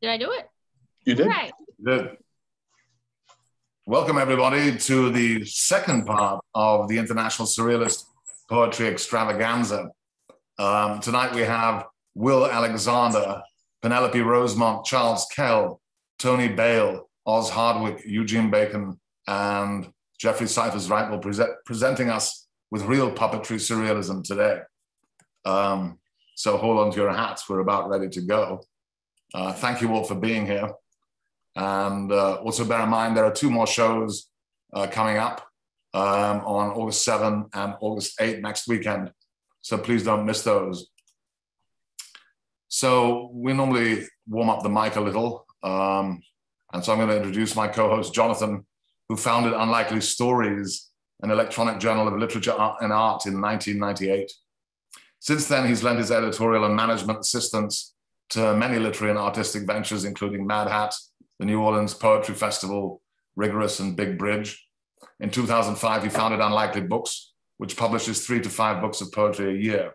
Did I do it? You did. Right. Good. Welcome, everybody, to the second part of the International Surrealist Poetry Extravaganza. Um, tonight we have Will Alexander, Penelope Rosemont, Charles Kell, Toni Bailie, Oz Hardwick, Eugen Bacon, and Jeffrey Cyphers Wright will present presenting us with real puppetry surrealism today. Um, so hold on to your hats. We're about ready to go. Uh, thank you all for being here. And uh, also bear in mind, there are two more shows uh, coming up um, on August 7 and August 8 next weekend. So please don't miss those. So we normally warm up the mic a little. Um, and so I'm going to introduce my co-host, Jonathan, who founded Unlikely Stories, an electronic journal of literature and art in 1998. Since then, he's lent his editorial and management assistance to uh, many literary and artistic ventures, including Mad Hat, the New Orleans Poetry Festival, Rigorous, and Big Bridge. In 2005, he founded Unlikely Books, which publishes three to five books of poetry a year.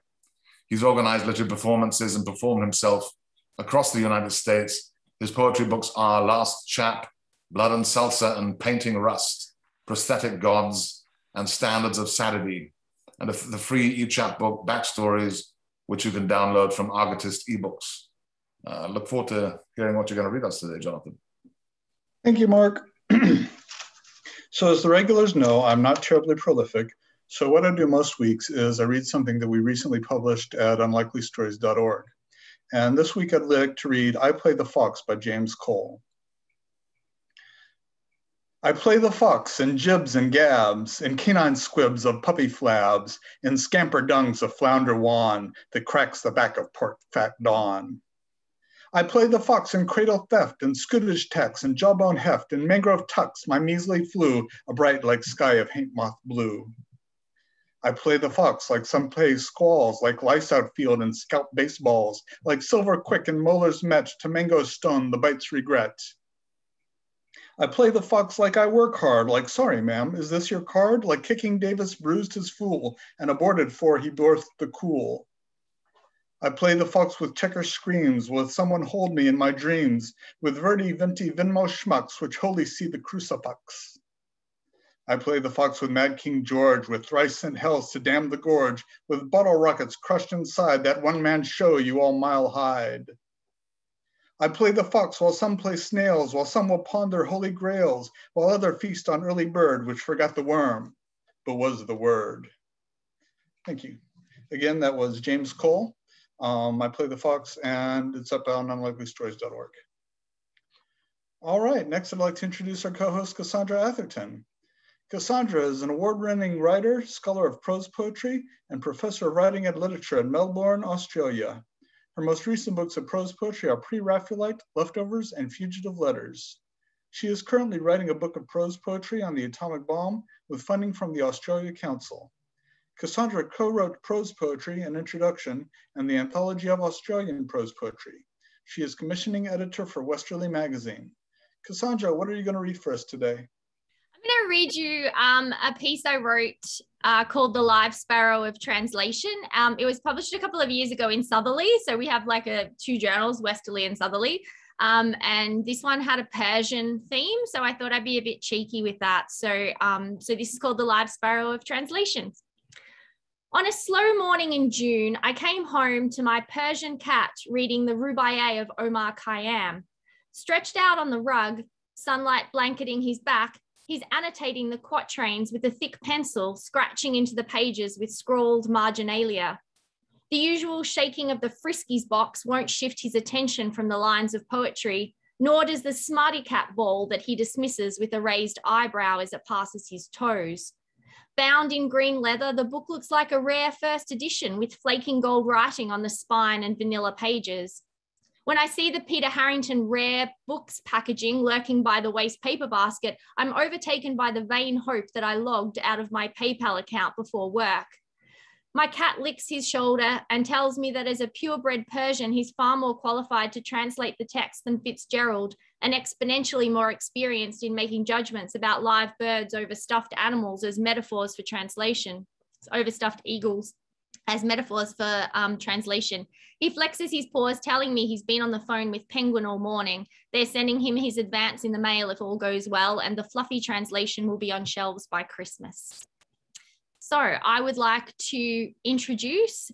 He's organized literary performances and performed himself across the United States. His poetry books are Last Chap, Blood and Salsa, and Painting Rust, Prosthetic Gods, and Standards of Saturday, and the free e-chapbook, Backstories, which you can download from Argotist ebooks. Uh, look forward to hearing what you're going to read us today, Jonathan. Thank you, Mark. so as the regulars know, I'm not terribly prolific. So what I do most weeks is I read something that we recently published at unlikelystories.org. And this week I'd like to read I Play the Fox by James Cole. I play the fox in jibs and gabs, in canine squibs of puppy flabs, in scamper dungs of flounder wan that cracks the back of pork fat dawn. I play the fox in cradle theft and scootage text and jawbone heft and mangrove tucks, my measly flew, a bright like sky of haint moth blue. I play the fox like some play squalls, like lice outfield and scalp baseballs, like silver quick and molars met to mango stone the bites regret. I play the fox like I work hard, like sorry ma'am, is this your card? Like kicking Davis bruised his fool and aborted for he birthed the cool. I play the fox with checker screams, with someone hold me in my dreams, with verdi venti vinmo schmucks, which wholly see the crucifix. I play the fox with Mad King George, with thrice sent hells to dam the gorge, with bottle rockets crushed inside that one man show you all mile hide. I play the fox while some play snails, while some will their holy grails, while other feast on early bird, which forgot the worm, but was the word. Thank you. Again, that was James Cole. Um, I play the Fox and it's up on unlikelystories.org. All right, next I'd like to introduce our co-host Cassandra Atherton. Cassandra is an award-winning writer, scholar of prose poetry, and professor of writing and literature in Melbourne, Australia. Her most recent books of prose poetry are Pre-Raphaelite, Leftovers, and Fugitive Letters. She is currently writing a book of prose poetry on the atomic bomb with funding from the Australia Council. Cassandra co-wrote prose poetry, an introduction, and the Anthology of Australian Prose Poetry. She is commissioning editor for Westerly Magazine. Cassandra, what are you going to read for us today? I'm going to read you um, a piece I wrote uh, called The Live Sparrow of Translation. Um, it was published a couple of years ago in Southerly. So we have like a two journals, Westerly and Southerly. Um, and this one had a Persian theme. So I thought I'd be a bit cheeky with that. So, um, so this is called The Live Sparrow of Translation. On a slow morning in June, I came home to my Persian cat reading the Rubaiyat of Omar Khayyam. Stretched out on the rug, sunlight blanketing his back, he's annotating the quatrains with a thick pencil, scratching into the pages with scrawled marginalia. The usual shaking of the Friskies box won't shift his attention from the lines of poetry, nor does the SmartyKat ball that he dismisses with a raised eyebrow as it passes his toes. Bound in green leather, the book looks like a rare first edition with flaking gold writing on the spine and vanilla pages. When I see the Peter Harrington rare books packaging lurking by the waste paper basket, I'm overtaken by the vain hope that I logged out of my PayPal account before work. My cat licks his shoulder and tells me that as a purebred Persian, he's far more qualified to translate the text than Fitzgerald and exponentially more experienced in making judgments about live birds over stuffed animals as metaphors for translation, overstuffed eagles. as metaphors for um, translation. He flexes his paws, telling me he's been on the phone with Penguin all morning. They're sending him his advance in the mail if all goes well, and the fluffy translation will be on shelves by Christmas. So I would like to introduce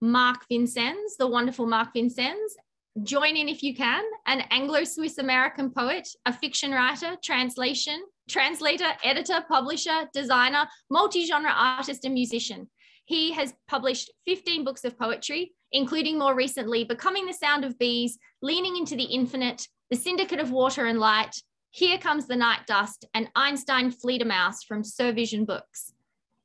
Marc Vincenz, the wonderful Marc Vincenz. Join in if you can, an Anglo Swiss American poet, a fiction writer, translation, translator, editor, publisher, designer, multi genre artist, and musician. He has published 15 books of poetry, including more recently Becoming the Sound of Bees, Leaning into the Infinite, The Syndicate of Water and Light, Here Comes the Night Dust, and Einstein Fledermaus from SurVision Books.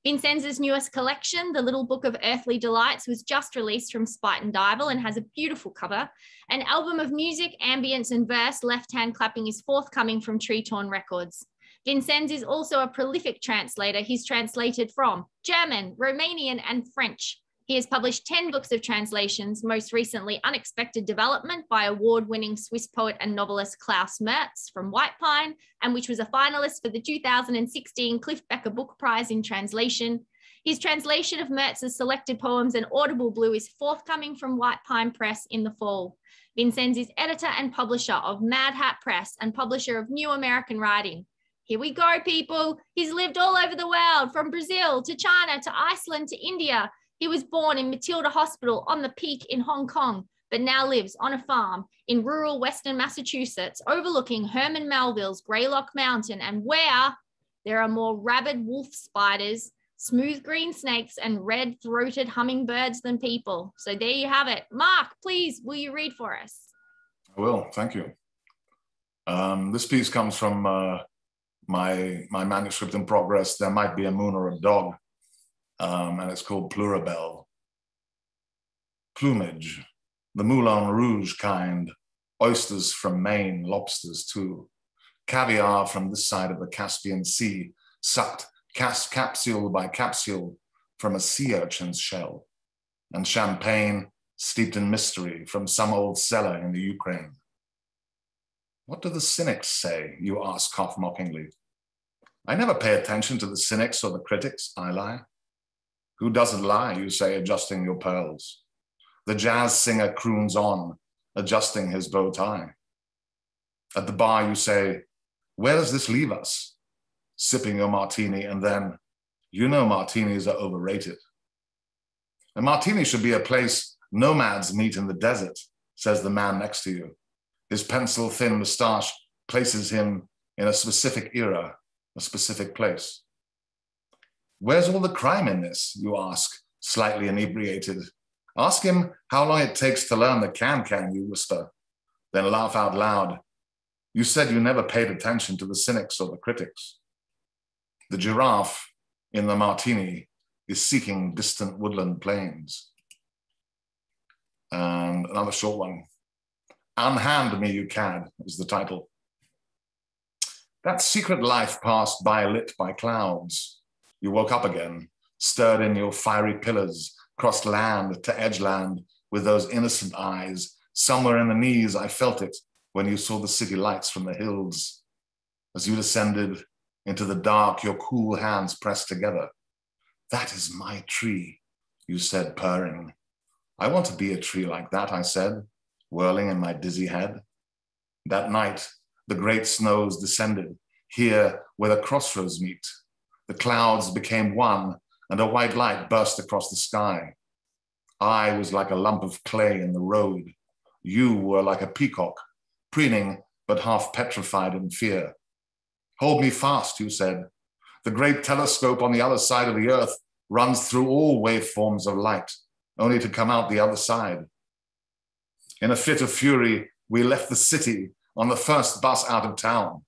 Vincenz' newest collection, The Little Book of Earthly Delights, was just released from Spuyten Duyvil and has a beautiful cover. An album of music, ambience, and verse, Left Hand Clapping, is forthcoming from Tree Torn Records. Vincenz is also a prolific translator. He's translated from German, Romanian, and French. He has published 10 books of translations, most recently Unexpected Development by award winning Swiss poet and novelist Klaus Merz from White Pine, and which was a finalist for the 2016 Cliff Becker Book Prize in Translation. His translation of Merz's selected poems and Audible Blue is forthcoming from White Pine Press in the fall. Vincenz is editor and publisher of Mad Hat Press and publisher of New American Writing. Here we go, people. He's lived all over the world, from Brazil to China to Iceland to India. He was born in Matilda Hospital on the Peak in Hong Kong, but now lives on a farm in rural Western Massachusetts, overlooking Herman Melville's Greylock Mountain, and where there are more rabid wolf spiders, smooth green snakes, and red throated hummingbirds than people. So there you have it. Mark, please, will you read for us? I will. Thank you. Um, this piece comes from uh, my my manuscript in progress. There might be a moon or a dog, um, and it's called Plurabelle. Plumage, the Moulin Rouge kind, oysters from Maine, lobsters too, caviar from this side of the Caspian Sea, sucked cas- capsule by capsule from a sea urchin's shell, and champagne steeped in mystery from some old cellar in the Ukraine. What do the cynics say? You ask half mockingly. I never pay attention to the cynics or the critics, I lie. Who doesn't lie, you say, adjusting your pearls. The jazz singer croons on, adjusting his bow tie. At the bar, you say, Where does this leave us? Sipping your martini, and then, You know, martinis are overrated. A martini should be a place nomads meet in the desert, says the man next to you. His pencil thin moustache places him in a specific era, a specific place. Where's all the crime in this? You ask, slightly inebriated. Ask him how long it takes to learn the can can, you whisper, then laugh out loud. You said you never paid attention to the cynics or the critics. The giraffe in the martini is seeking distant woodland plains. And another short one. Unhand me, you cad, is the title. That secret life passed by lit by clouds. You woke up again, stirred in your fiery pillars, crossed land to edge land with those innocent eyes. Somewhere in the knees, I felt it when you saw the city lights from the hills. As you descended into the dark, your cool hands pressed together. That is my tree, you said, purring. I want to be a tree like that, I said whirling in my dizzy head. That night, the great snows descended, here where the crossroads meet. The clouds became one, and a white light burst across the sky. I was like a lump of clay in the road. You were like a peacock, preening but half petrified in fear. Hold me fast, you said. The great telescope on the other side of the earth runs through all waveforms of light, only to come out the other side. In a fit of fury, we left the city on the first bus out of town.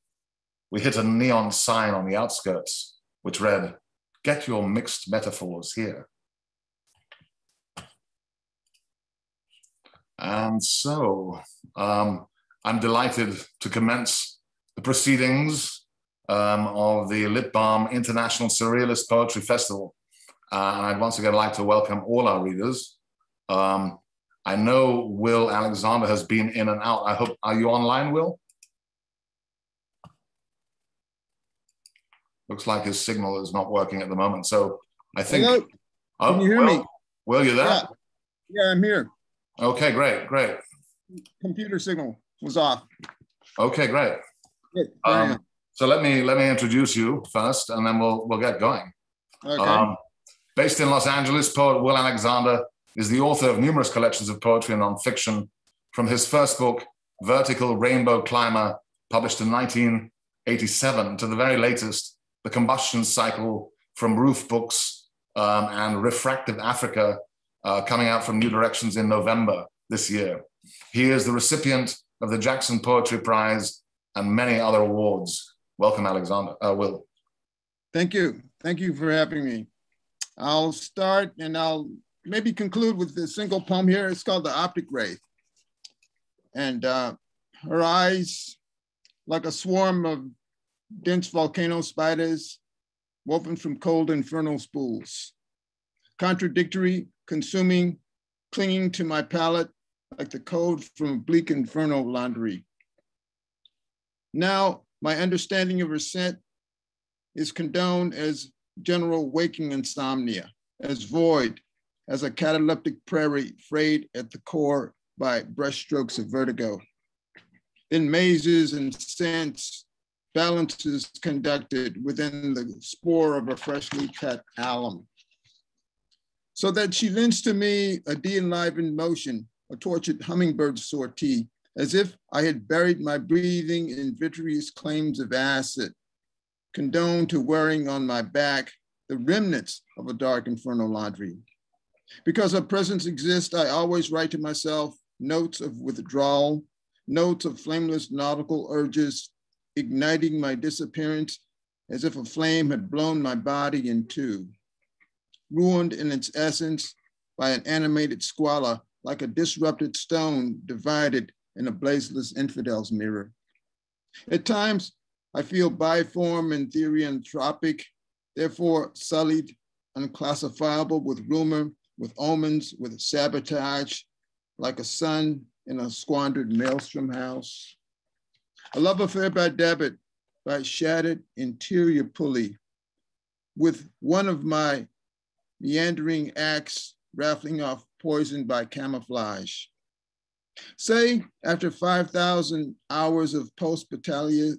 We hit a neon sign on the outskirts, which read, Get your mixed metaphors here. And so um, I'm delighted to commence the proceedings um, of the Lit Balm International Surrealist Poetry Festival. Uh, and I'd once again like to welcome all our readers. Um, I know Will Alexander has been in and out. I hope, are you online, Will? Looks like his signal is not working at the moment. So I think, Oh, Can you hear Will, me? Will, you there? Yeah. Yeah, I'm here. Okay, great, great. Computer signal was off. Okay, great. Good. Um, so let me let me introduce you first, and then we'll we'll get going. Okay. Um, based in Los Angeles, poet Will Alexander is the author of numerous collections of poetry and nonfiction. From his first book, Vertical Rainbow Climber, published in 1987, to the very latest, The Combustion Cycle from Roof Books um, and Refractive Africa, uh, coming out from New Directions in November this year. He is the recipient of the Jackson Poetry Prize and many other awards. Welcome, Alexander. Uh, Will. Thank you. Thank you for having me. I'll start and I'll maybe conclude with a single poem here. It's called The Optic Wraith. And uh, her eyes, like a swarm of dense volcano spiders woven from cold infernal spools, contradictory, consuming, clinging to my palate like the code from a bleak inferno laundry. Now, my understanding of her scent is condoned as general waking insomnia, as void, as a cataleptic prairie frayed at the core by brushstrokes of vertigo. In mazes and scents, balances conducted within the spore of a freshly cut alum. So that she lends to me a de-enlivened motion, a tortured hummingbird sortie, as if I had buried my breathing in vitreous claims of acid, condoned to wearing on my back the remnants of a dark infernal laundry. Because her presence exists, I always write to myself notes of withdrawal, notes of flameless nautical urges, igniting my disappearance as if a flame had blown my body in two, ruined in its essence by an animated squalor, like a disrupted stone divided in a blazeless infidel's mirror. At times, I feel biform and therianthropic, therefore sullied, unclassifiable with rumor, with omens, with sabotage, like a sun in a squandered maelstrom house. A love affair by debit, by shattered interior pulley, with one of my meandering acts raffling off poison by camouflage. Say, after 5,000 hours of post-battalious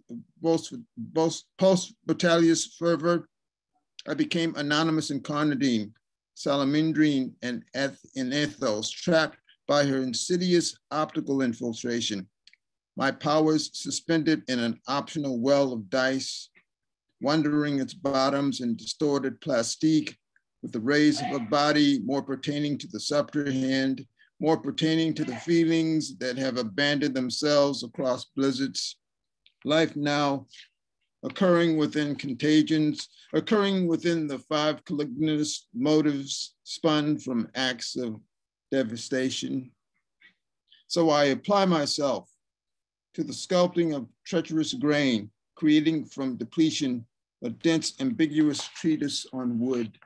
fervor, I became anonymous in Carnadine, Salamandrine, and Eth in Ethos, trapped by her insidious optical infiltration. My powers suspended in an optional well of dice, wandering its bottoms in distorted plastique, with the rays of a body more pertaining to the scepter hand, more pertaining to the feelings that have abandoned themselves across blizzards. Life now occurring within contagions, occurring within the five calignous motives spun from acts of devastation. So I apply myself to the sculpting of treacherous grain, creating from depletion a dense, ambiguous treatise on wood.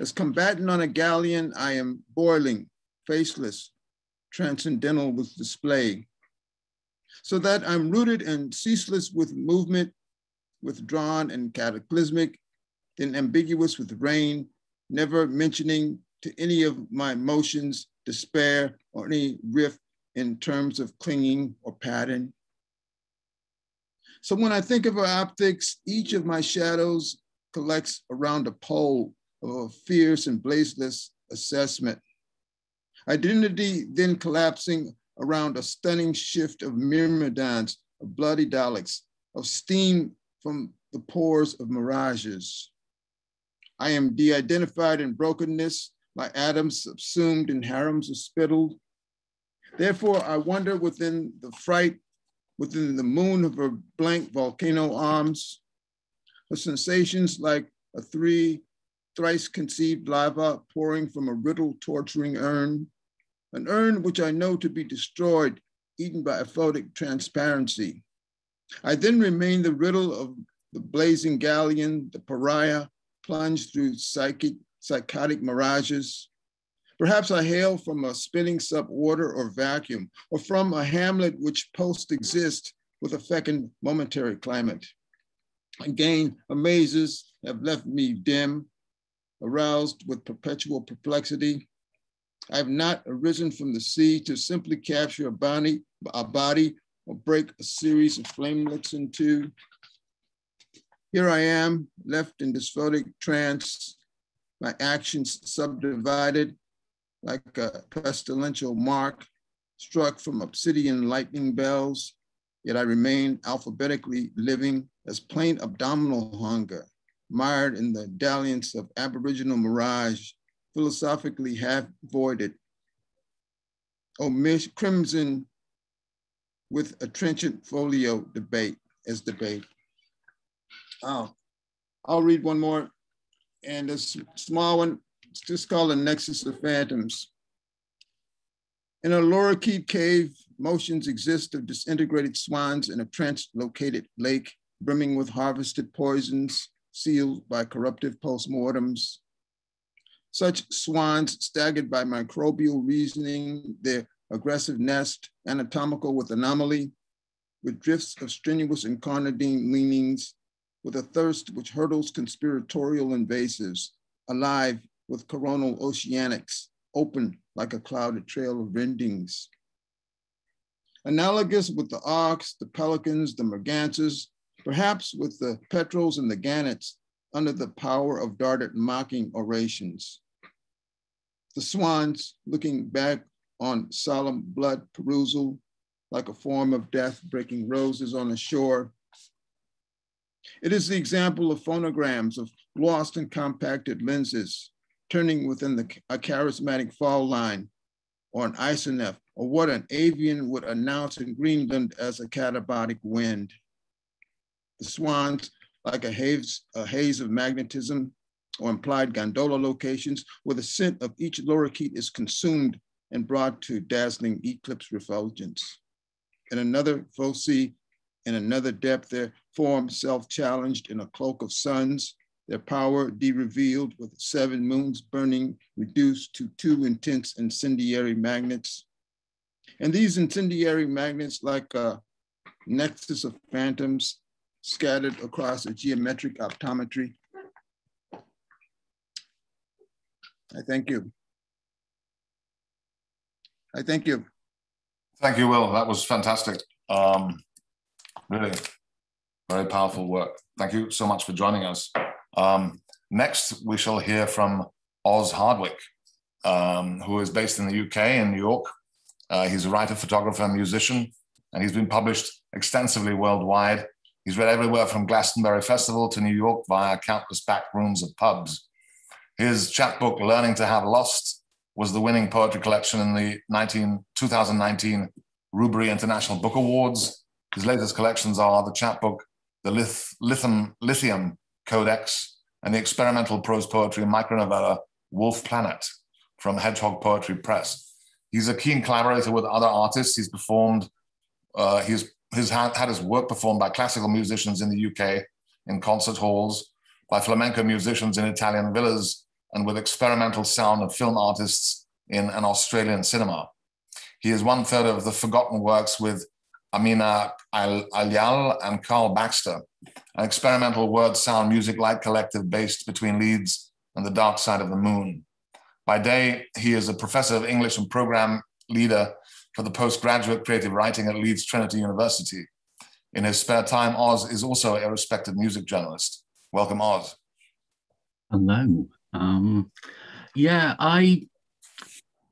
As combatant on a galleon, I am boiling, faceless, transcendental with display, so that I'm rooted and ceaseless with movement, withdrawn and cataclysmic, then ambiguous with rain, never mentioning to any of my emotions, despair, or any rift in terms of clinging or pattern. So when I think of optics, each of my shadows collects around a pole of a fierce and blazeless assessment. Identity then collapsing around a stunning shift of myrmidons, of bloody Daleks, of steam from the pores of mirages. I am de-identified in brokenness, my atoms subsumed in harems of spittle. Therefore, I wander within the fright, within the moon of her blank volcano arms, her sensations like a three thrice conceived lava pouring from a riddle torturing urn, an urn which I know to be destroyed, eaten by a photic transparency. I then remain the riddle of the blazing galleon, the pariah, plunged through psychic, psychotic mirages. Perhaps I hail from a spinning sub-water or vacuum, or from a hamlet which post-exists with a fecund momentary climate. Again, amazes have left me dim, aroused with perpetual perplexity. I have not arisen from the sea to simply capture a body, a body or break a series of flamelets in two. Here I am, left in dysphotic trance, my actions subdivided like a pestilential mark struck from obsidian lightning bells, yet I remain alphabetically living as plain abdominal hunger, mired in the dalliance of aboriginal mirage, philosophically half voided. Oh, crimson with a trenchant folio debate as debate. Oh, I'll read one more. And a small one, it's just called the Nexus of Phantoms. In a lorikeet cave, motions exist of disintegrated swans in a trench-located lake brimming with harvested poisons sealed by corruptive postmortems. Such swans staggered by microbial reasoning, their aggressive nest anatomical with anomaly, with drifts of strenuous incarnadine leanings, with a thirst which hurdles conspiratorial invasives, alive with coronal oceanics, open like a clouded trail of rendings. Analogous with the auks, the pelicans, the mergansers, perhaps with the petrels and the gannets under the power of darted mocking orations. The swans looking back on solemn blood perusal, like a form of death breaking roses on the shore. It is the example of phonograms of lost and compacted lenses, turning within the, a charismatic fall line or an isoneph, or what an avian would announce in Greenland as a catabolic wind. The swans, like a haze, a haze of magnetism or implied gondola locations, where the scent of each lorikeet is consumed and brought to dazzling eclipse refulgence. In another foci, in another depth, their form self-challenged in a cloak of suns, their power de-revealed with seven moons burning, reduced to two intense incendiary magnets. And these incendiary magnets, like a nexus of phantoms scattered across a geometric optometry. I thank you. I thank you. Thank you, Will. That was fantastic. Um, really, very powerful work. Thank you so much for joining us. Um, next, we shall hear from Oz Hardwick, um, who is based in the UK in New York. Uh, he's a writer, photographer, and musician, and he's been published extensively worldwide. He's read everywhere from Glastonbury Festival to New York via countless back rooms of pubs. His chapbook, Learning to Have Lost, was the winning poetry collection in the 19, 2019 Rubery International Book Awards. His latest collections are the chapbook, the Lith, Lithium, Lithium Codex, and the experimental prose poetry micronovella Wolf Planet from Hedgehog Poetry Press. He's a keen collaborator with other artists. He's performed, uh, he's, he's had, had his work performed by classical musicians in the UK in concert halls, by flamenco musicians in Italian villas, and with experimental sound and film artists in an Australian cinema. He is one third of the Forgotten Works with Amina Alyal and Carl Baxter, an experimental word sound music light collective based between Leeds and the dark side of the moon. By day, he is a professor of English and program leader for the postgraduate creative writing at Leeds Trinity University. In his spare time, Oz is also a respected music journalist. Welcome, Oz. Hello. Um, yeah, I.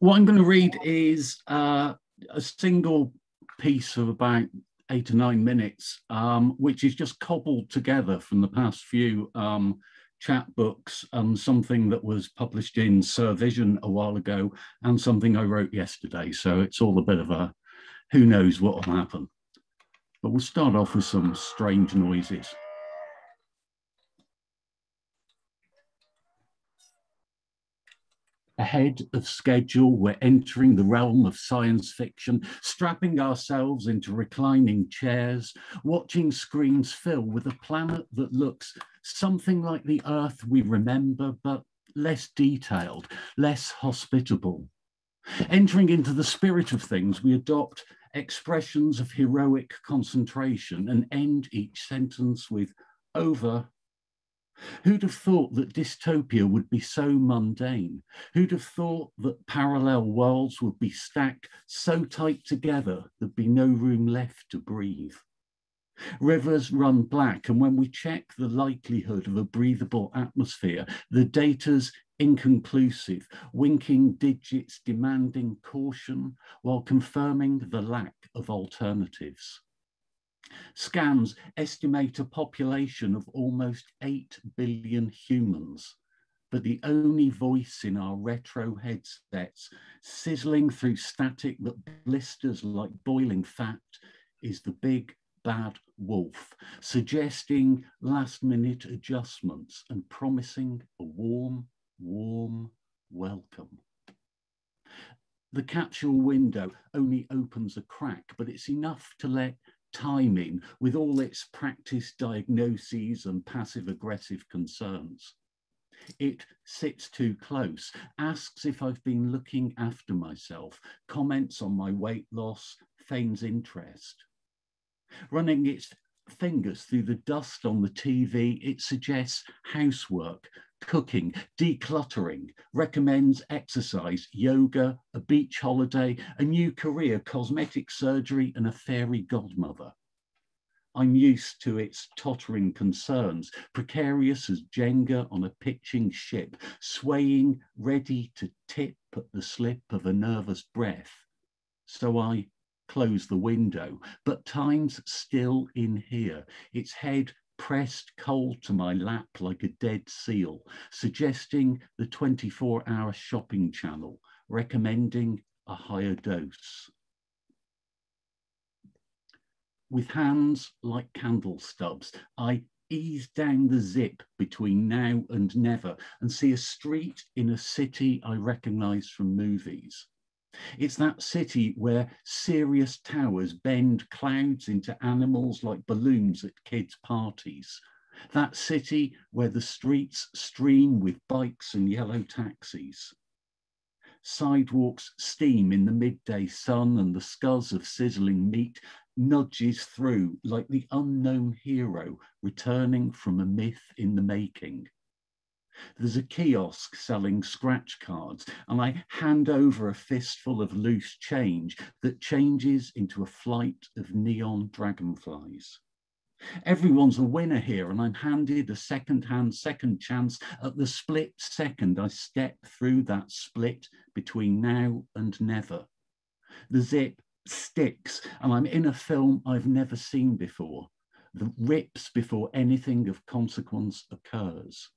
What I'm going to read is uh, a single piece of about eight or nine minutes, um, which is just cobbled together from the past few um, chapbooks and something that was published in SurVision a while ago and something I wrote yesterday. So it's all a bit of a who knows what will happen. But we'll start off with some strange noises. Ahead of schedule. We're entering the realm of science fiction, strapping ourselves into reclining chairs, watching screens fill with a planet that looks something like the Earth we remember, but less detailed, less hospitable. Entering into the spirit of things, we adopt expressions of heroic concentration and end each sentence with over Who'd have thought that dystopia would be so mundane? Who'd have thought that parallel worlds would be stacked so tight together there'd be no room left to breathe? Rivers run black, and when we check the likelihood of a breathable atmosphere, the data's inconclusive, winking digits demanding caution while confirming the lack of alternatives. Scans estimate a population of almost 8 billion humans, but the only voice in our retro headsets, sizzling through static that blisters like boiling fat, is the big bad wolf, suggesting last minute adjustments and promising a warm, warm welcome. The capsule window only opens a crack, but it's enough to let time in with all its practice diagnoses and passive aggressive concerns. It sits too close, asks if I've been looking after myself, comments on my weight loss, feigns interest. Running its fingers through the dust on the TV, it suggests housework, cooking, decluttering, recommends exercise, yoga, a beach holiday, a new career, cosmetic surgery, and a fairy godmother. I'm used to its tottering concerns, precarious as Jenga on a pitching ship, swaying, ready to tip at the slip of a nervous breath. So I close the window, but time's still in here, its head pressed cold to my lap like a dead seal, suggesting the 24 hour shopping channel, recommending a higher dose. With hands like candle stubs, I ease down the zip between now and never and see a street in a city I recognize from movies. It's that city where serious towers bend clouds into animals like balloons at kids' parties. That city where the streets stream with bikes and yellow taxis. Sidewalks steam in the midday sun and the scuzz of sizzling meat nudges through like the unknown hero returning from a myth in the making. There's a kiosk selling scratch cards, and I hand over a fistful of loose change that changes into a flight of neon dragonflies. Everyone's a winner here, and I'm handed a second-hand second chance at the split second I step through that split between now and never. The zip sticks, and I'm in a film I've never seen before. The rips before anything of consequence occurs.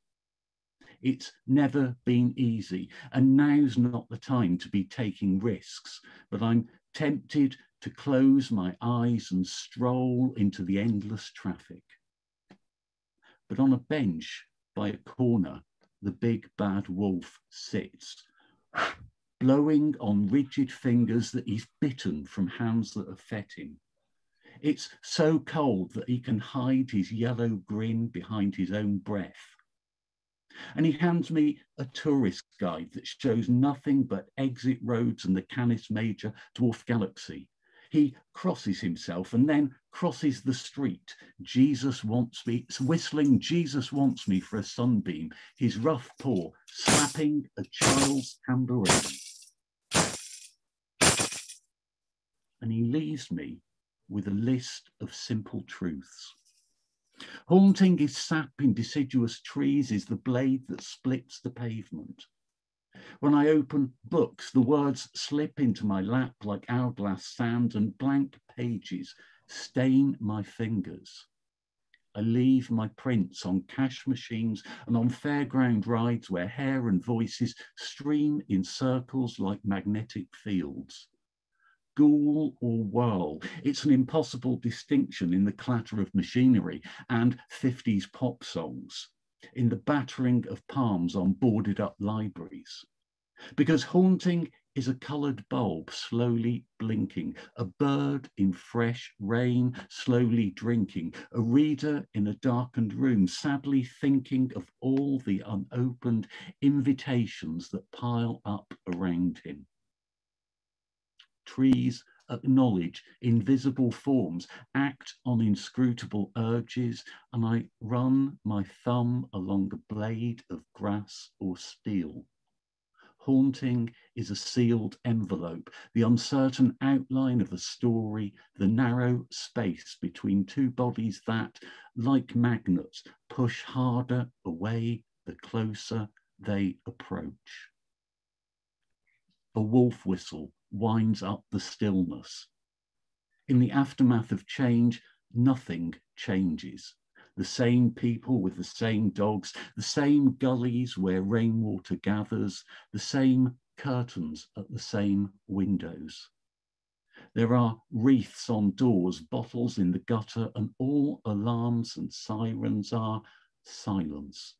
It's never been easy, and now's not the time to be taking risks, but I'm tempted to close my eyes and stroll into the endless traffic. But on a bench by a corner, the big bad wolf sits, blowing on rigid fingers that he's bitten from hands that have fed him. It's so cold that he can hide his yellow grin behind his own breath. And he hands me a tourist guide that shows nothing but exit roads and the Canis Major dwarf galaxy. He crosses himself and then crosses the street. Jesus wants me, whistling, Jesus wants me for a sunbeam, his rough paw slapping a child's tambourine. And he leaves me with a list of simple truths. Haunting is sap in deciduous trees is the blade that splits the pavement. When I open books, the words slip into my lap like hourglass sand and blank pages stain my fingers. I leave my prints on cash machines and on fairground rides where hair and voices stream in circles like magnetic fields ghoul or whirl. It's an impossible distinction in the clatter of machinery and 50s pop songs, in the battering of palms on boarded up libraries. Because haunting is a coloured bulb slowly blinking, a bird in fresh rain slowly drinking, a reader in a darkened room sadly thinking of all the unopened invitations that pile up around him trees acknowledge invisible forms, act on inscrutable urges, and I run my thumb along a blade of grass or steel. Haunting is a sealed envelope, the uncertain outline of a story, the narrow space between two bodies that, like magnets, push harder away the closer they approach. A wolf whistle winds up the stillness. In the aftermath of change, nothing changes. The same people with the same dogs, the same gullies where rainwater gathers, the same curtains at the same windows. There are wreaths on doors, bottles in the gutter, and all alarms and sirens are silence.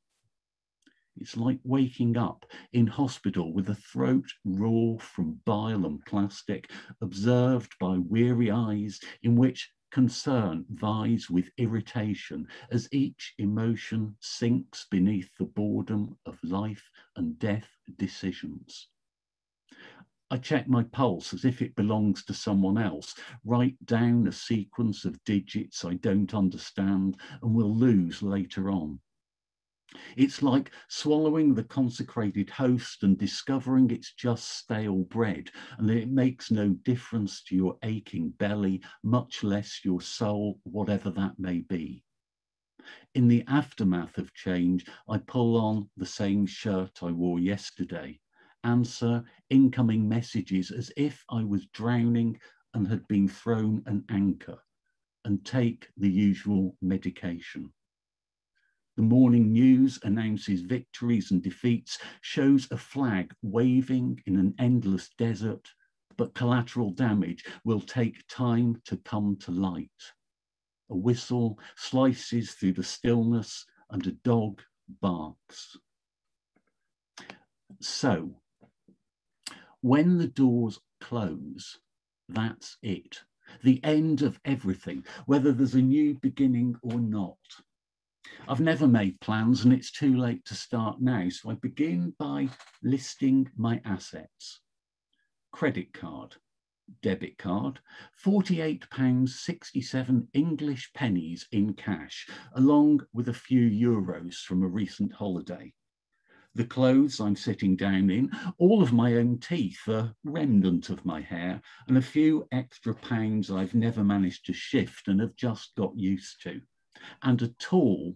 It's like waking up in hospital with a throat raw from bile and plastic, observed by weary eyes in which concern vies with irritation as each emotion sinks beneath the boredom of life and death decisions. I check my pulse as if it belongs to someone else, write down a sequence of digits I don't understand and will lose later on. It's like swallowing the consecrated host and discovering it's just stale bread and that it makes no difference to your aching belly, much less your soul, whatever that may be. In the aftermath of change, I pull on the same shirt I wore yesterday, answer incoming messages as if I was drowning and had been thrown an anchor, and take the usual medication. The morning news announces victories and defeats, shows a flag waving in an endless desert, but collateral damage will take time to come to light. A whistle slices through the stillness and a dog barks. So, when the doors close, that's it. The end of everything, whether there's a new beginning or not. I've never made plans and it's too late to start now. So I begin by listing my assets. Credit card, debit card, £48.67 English pennies in cash, along with a few euros from a recent holiday. The clothes I'm sitting down in, all of my own teeth, a remnant of my hair, and a few extra pounds I've never managed to shift and have just got used to. And a tall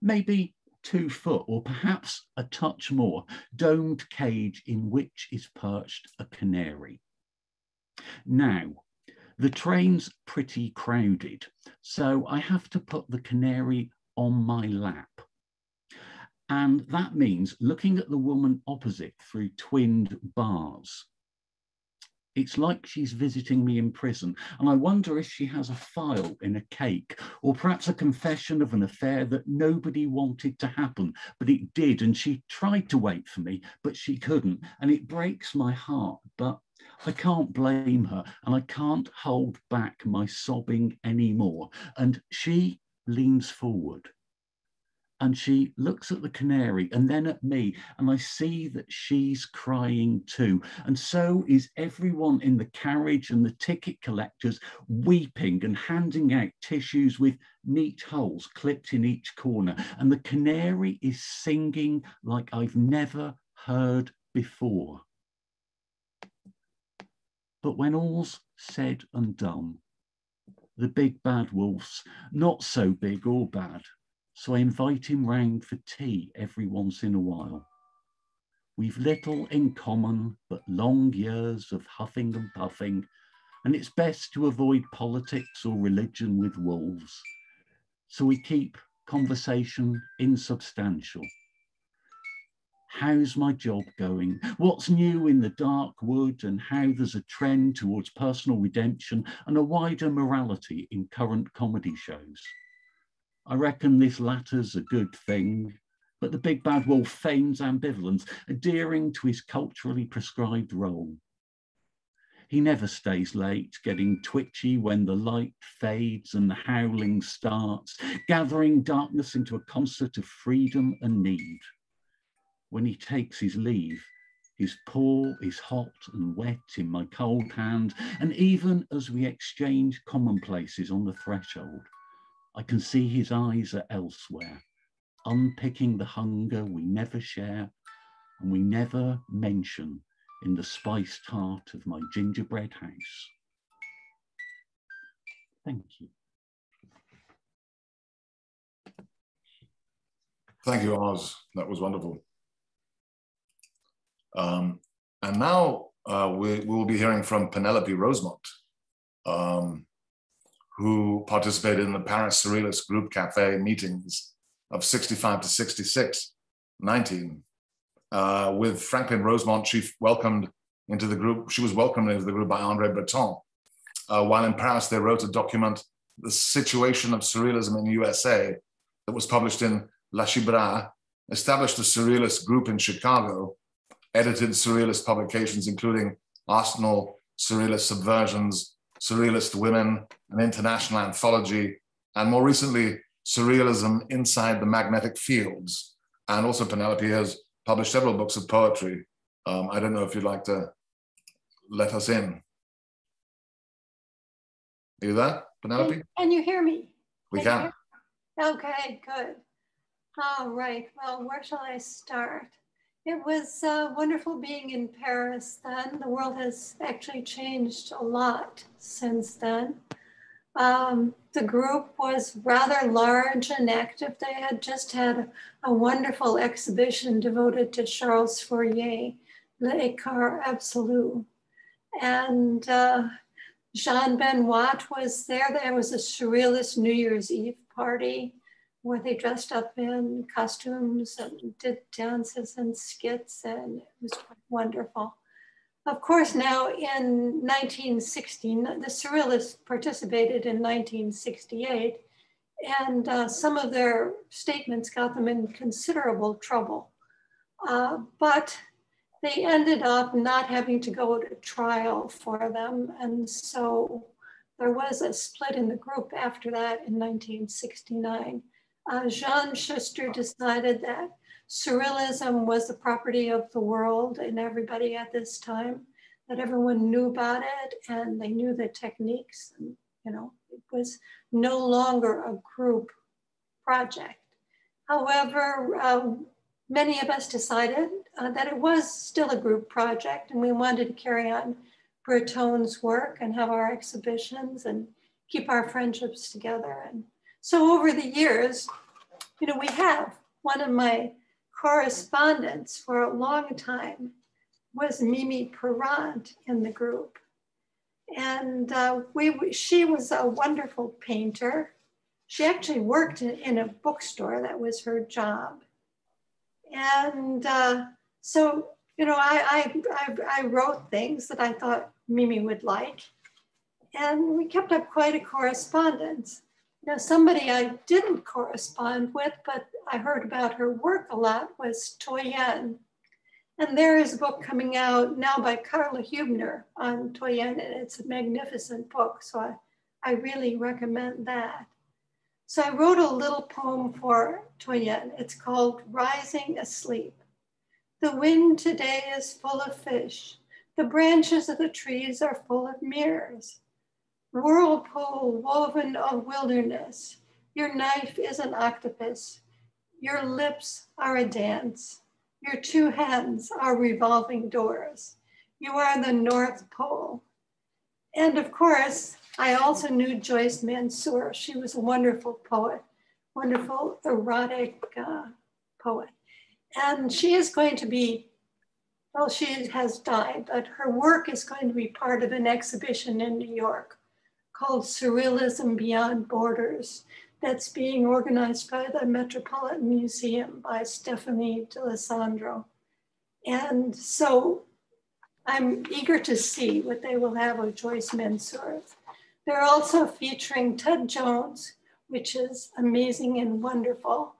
maybe two foot or perhaps a touch more, domed cage in which is perched a canary. Now, the train's pretty crowded, so I have to put the canary on my lap. And that means looking at the woman opposite through twinned bars. It's like she's visiting me in prison, and I wonder if she has a file in a cake, or perhaps a confession of an affair that nobody wanted to happen, but it did, and she tried to wait for me, but she couldn't, and it breaks my heart, but I can't blame her, and I can't hold back my sobbing anymore. And she leans forward and she looks at the canary and then at me, and I see that she's crying too. And so is everyone in the carriage and the ticket collectors weeping and handing out tissues with neat holes clipped in each corner. And the canary is singing like I've never heard before. But when all's said and done, the big bad wolf's not so big or bad so I invite him round for tea every once in a while. We've little in common, but long years of huffing and puffing, and it's best to avoid politics or religion with wolves. So we keep conversation insubstantial. How's my job going? What's new in the dark wood, and how there's a trend towards personal redemption and a wider morality in current comedy shows? I reckon this latter's a good thing, but the big bad wolf feigns ambivalence, adhering to his culturally prescribed role. He never stays late, getting twitchy when the light fades and the howling starts, gathering darkness into a concert of freedom and need. When he takes his leave, His paw is hot and wet in my cold hand, and even as we exchange commonplaces on the threshold, I can see his eyes are elsewhere, unpicking the hunger we never share and we never mention in the spiced heart of my gingerbread house. Thank you. Thank you, Oz. That was wonderful. Um, and now uh, we, we, will be hearing from Penelope Rosemont, um, who participated in the Paris Surrealist Group Cafe meetings of 65 to 66, 19. Uh, with Franklin Rosemont, she welcomed into the group, she was welcomed into the group by Andre Breton. Uh, while in Paris, they wrote a document, The Situation of Surrealism in the USA, that was published in L'Archibras, established a surrealist group in Chicago, edited surrealist publications, including Arsenal, Surrealist Subversions, Surrealist Women, an international anthology, and more recently, Surrealism Inside the Magnetic Fields. And also, Penelope has published several books of poetry. Um, I don't know if you'd like to let us in. Are you there, Penelope? Can, can you hear me? We can. can. Okay, good. All right, well, where shall I start? It was uh, wonderful being in Paris then. The world has actually changed a lot since then. Um, the group was rather large and active. They had just had a wonderful exhibition devoted to Charles Fourier, Le L'Écart Absolu. And uh, Jean Benoit was there. There was a surrealist New Year's Eve party where they dressed up in costumes and did dances and skits, and it was wonderful. Of course, now in 1916, the Surrealists participated in 1968, and uh, some of their statements got them in considerable trouble. Uh, but they ended up not having to go to trial for them. And so there was a split in the group after that in 1969 uh, Jean Schuster decided that surrealism was the property of the world and everybody at this time, that everyone knew about it and they knew the techniques. And, you know, it was no longer a group project. However, uh, many of us decided uh, that it was still a group project and we wanted to carry on Breton's work and have our exhibitions and keep our friendships together. And so over the years, you know, we have one of my correspondents for a long time was Mimi Parent in the group. And uh, we, she was a wonderful painter. She actually worked in, in a bookstore, that was her job. And uh, so, you know, I, I, I, I wrote things that I thought Mimi would like. And we kept up quite a correspondence. Now, somebody I didn't correspond with, but I heard about her work a lot was Toyen. And there is a book coming out now by Karla Huebner on Toyen, and it's a magnificent book. So I, I really recommend that. So I wrote a little poem for Toyen. It's called Rising Asleep. The wind today is full of fish. The branches of the trees are full of mirrors whirlpool woven of wilderness. Your knife is an octopus. Your lips are a dance. Your two hands are revolving doors. You are the North Pole. And of course, I also knew Joyce Mansour. She was a wonderful poet, wonderful erotic uh, poet. And she is going to be, well, she has died, but her work is going to be part of an exhibition in New York called Surrealism Beyond Borders that's being organized by the Metropolitan Museum by Stephanie D'Alessandro. And so I'm eager to see what they will have of Joyce Mansour. They're also featuring Ted Joans, which is amazing and wonderful.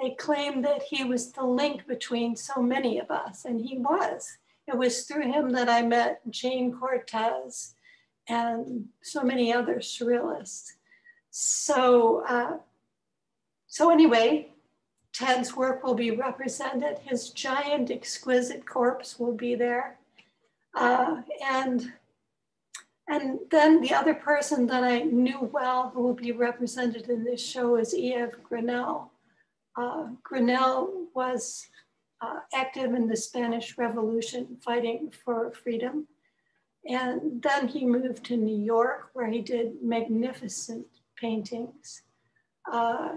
They claim that he was the link between so many of us, and he was. It was through him that I met Jayne Cortez, and so many other surrealists. So, uh, so anyway, Ted's work will be represented. His giant, exquisite corpse will be there. Uh, and, and then the other person that I knew well who will be represented in this show is E.F. Granell. Uh, Granell was uh, active in the Spanish Revolution, fighting for freedom. And then he moved to New York, where he did magnificent paintings. Uh,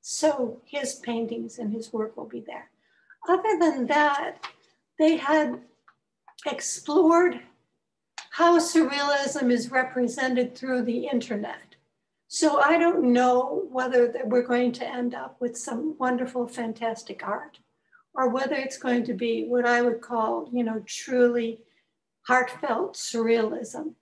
so his paintings and his work will be there. Other than that, they had explored how surrealism is represented through the internet. So I don't know whether we're going to end up with some wonderful, fantastic art or whether it's going to be what I would call, you know, truly heartfelt surrealism.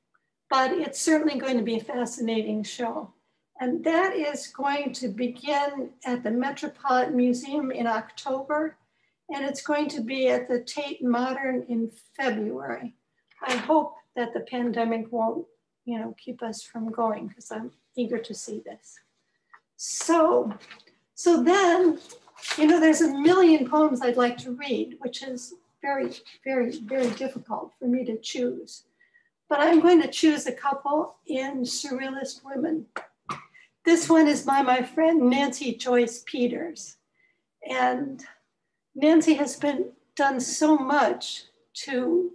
But it's certainly going to be a fascinating show. And that is going to begin at the Metropolitan Museum in October, and it's going to be at the Tate Modern in February. I hope that the pandemic won't, you know, keep us from going because I'm eager to see this. So, so then, you know, there's a million poems I'd like to read, which is very, very, very difficult for me to choose. But I'm going to choose a couple in Surrealist Women. This one is by my friend Nancy Joyce Peters. And Nancy has been done so much to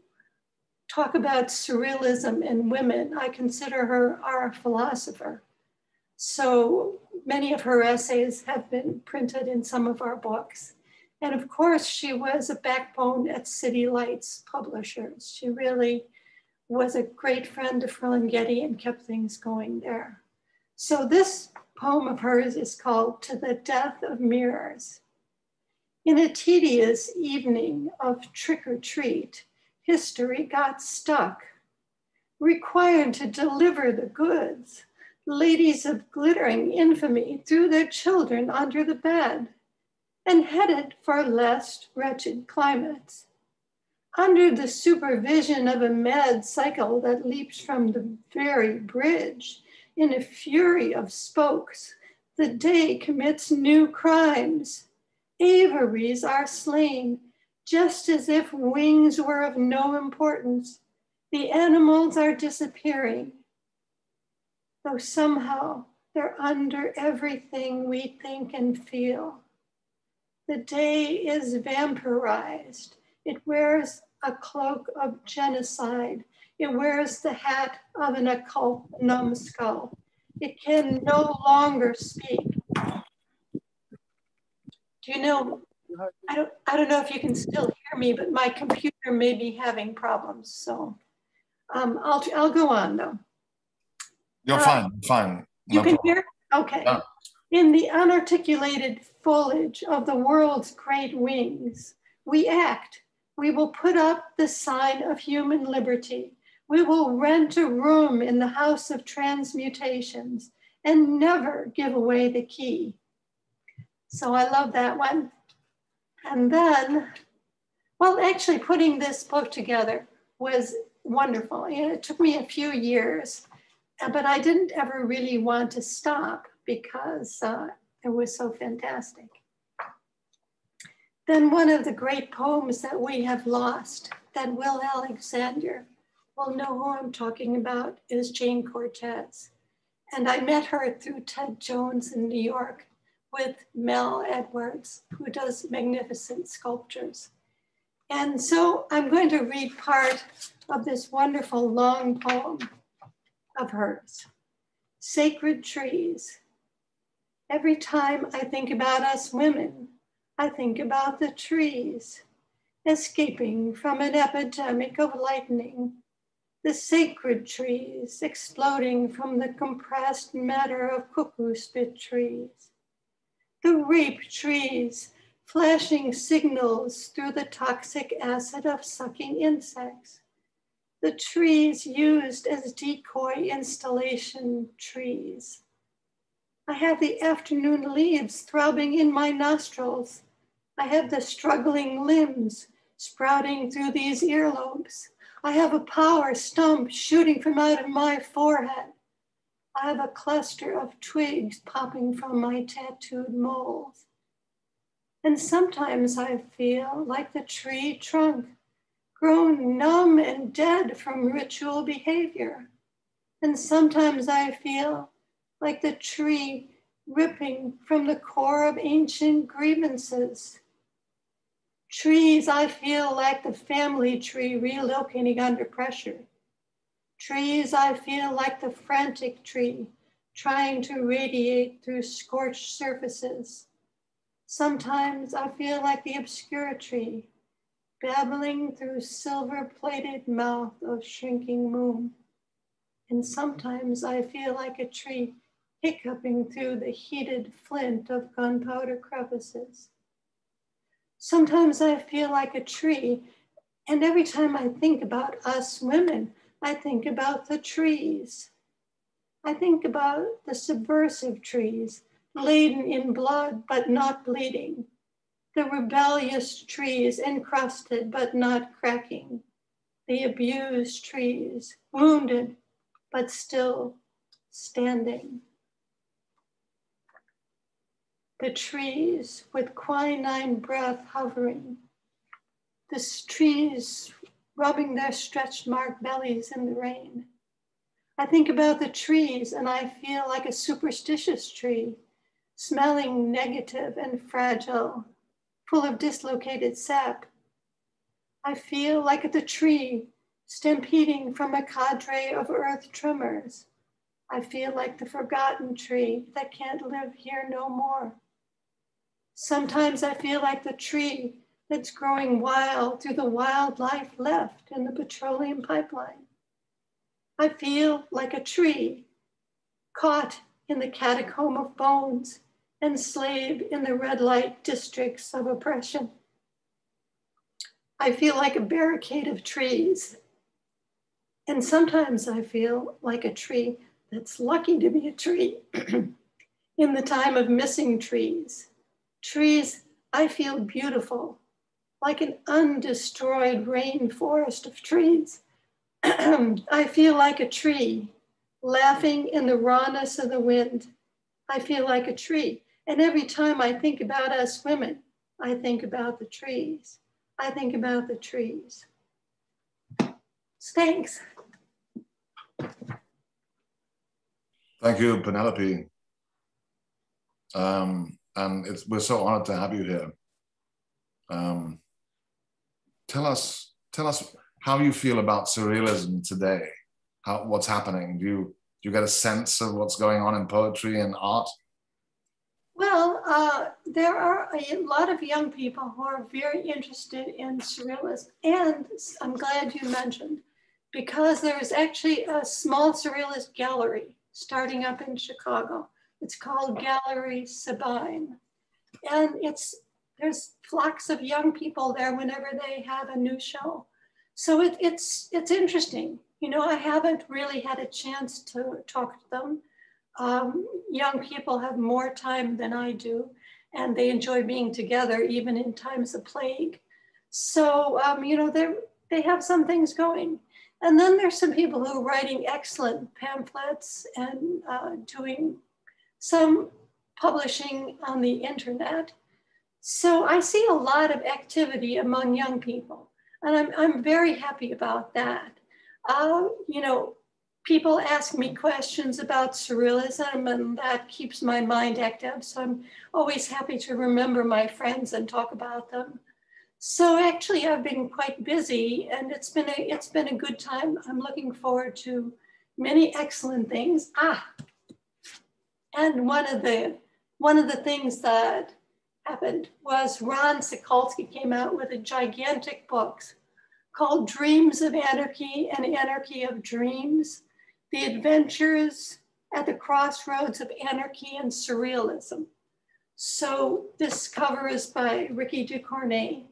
talk about surrealism and women. I consider her our philosopher. So many of her essays have been printed in some of our books. And of course, she was a backbone at City Lights Publishers. She really was a great friend of Ferlinghetti and kept things going there. So this poem of hers is called To the Death of Mirrors. In a tedious evening of trick or treat, history got stuck, required to deliver the goods. Ladies of glittering infamy threw their children under the bed and headed for less wretched climates. Under the supervision of a mad cycle that leaps from the very bridge, in a fury of spokes, the day commits new crimes. Aviaries are slain, just as if wings were of no importance. The animals are disappearing, though somehow they're under everything we think and feel. The day is vampirized. It wears a cloak of genocide. It wears the hat of an occult numbskull. It can no longer speak. Do you know, I don't, I don't know if you can still hear me, but my computer may be having problems. So um, I'll, I'll go on though. You're uh, fine, fine. No you can problem. hear? Okay. Yeah. In the unarticulated foliage of the world's great wings, we act. We will put up the sign of human liberty. We will rent a room in the house of transmutations and never give away the key. So I love that one. And then, well, actually putting this book together was wonderful. It took me a few years, but I didn't ever really want to stop because uh, it was so fantastic. Then one of the great poems that we have lost, that Will Alexander will know who I'm talking about, is Jayne Cortez. And I met her through Ted Joans in New York with Mel Edwards, who does magnificent sculptures. And so I'm going to read part of this wonderful long poem of hers. Sacred Trees, Every time I think about us women, I think about the trees escaping from an epidemic of lightning, the sacred trees exploding from the compressed matter of cuckoo spit trees, the rape trees flashing signals through the toxic acid of sucking insects, the trees used as decoy installation trees I have the afternoon leaves throbbing in my nostrils. I have the struggling limbs sprouting through these earlobes. I have a power stump shooting from out of my forehead. I have a cluster of twigs popping from my tattooed moles. And sometimes I feel like the tree trunk, grown numb and dead from ritual behavior. And sometimes I feel like the tree ripping from the core of ancient grievances. Trees, I feel like the family tree relocating under pressure. Trees, I feel like the frantic tree trying to radiate through scorched surfaces. Sometimes I feel like the obscure tree, babbling through silver plated mouth of shrinking moon. And sometimes I feel like a tree hiccuping through the heated flint of gunpowder crevices. Sometimes I feel like a tree, and every time I think about us women, I think about the trees. I think about the subversive trees, laden in blood but not bleeding, the rebellious trees encrusted but not cracking, the abused trees, wounded but still standing the trees with quinine breath hovering, the trees rubbing their stretched mark bellies in the rain. I think about the trees and I feel like a superstitious tree, smelling negative and fragile, full of dislocated sap. I feel like the tree stampeding from a cadre of earth tremors. I feel like the forgotten tree that can't live here no more. Sometimes I feel like the tree that's growing wild through the wildlife left in the petroleum pipeline. I feel like a tree caught in the catacomb of bones, enslaved in the red light districts of oppression. I feel like a barricade of trees. And sometimes I feel like a tree that's lucky to be a tree in the time of missing trees Trees, I feel beautiful, like an undestroyed rainforest of trees. I feel like a tree, laughing in the rawness of the wind. I feel like a tree. And every time I think about us women, I think about the trees. I think about the trees. Thanks. Thank you, Penelope. Um, and we're so honored to have you here. Um, tell us, tell us how you feel about surrealism today. How, what's happening? Do you do you get a sense of what's going on in poetry and art? Well, uh, there are a lot of young people who are very interested in surrealism, and I'm glad you mentioned because there is actually a small surrealist gallery starting up in Chicago. It's called Gallery Sabine. And it's there's flocks of young people there whenever they have a new show. So it, it's it's interesting. You know, I haven't really had a chance to talk to them. Um, young people have more time than I do, and they enjoy being together even in times of plague. So um, you know, they they have some things going. And then there's some people who are writing excellent pamphlets and uh, doing some publishing on the internet. So I see a lot of activity among young people, and I'm, I'm very happy about that. Uh, you know, people ask me questions about surrealism, and that keeps my mind active. So I'm always happy to remember my friends and talk about them. So actually, I've been quite busy, and it's been a it's been a good time. I'm looking forward to many excellent things. Ah, and one of the one of the things that happened was Ron Sakolsky came out with a gigantic book called Dreams of Anarchy and Anarchy of Dreams, The Adventures at the Crossroads of Anarchy and Surrealism. So this cover is by Rikki Ducornet.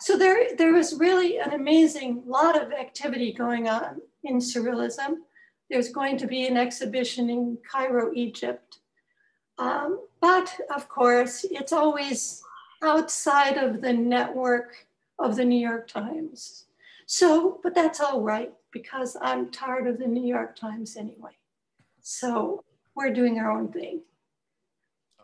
So there, there was really an amazing lot of activity going on in surrealism. There's going to be an exhibition in Cairo, Egypt. Um, but of course, it's always outside of the network of the New York Times. So, but that's all right because I'm tired of the New York Times anyway. So we're doing our own thing.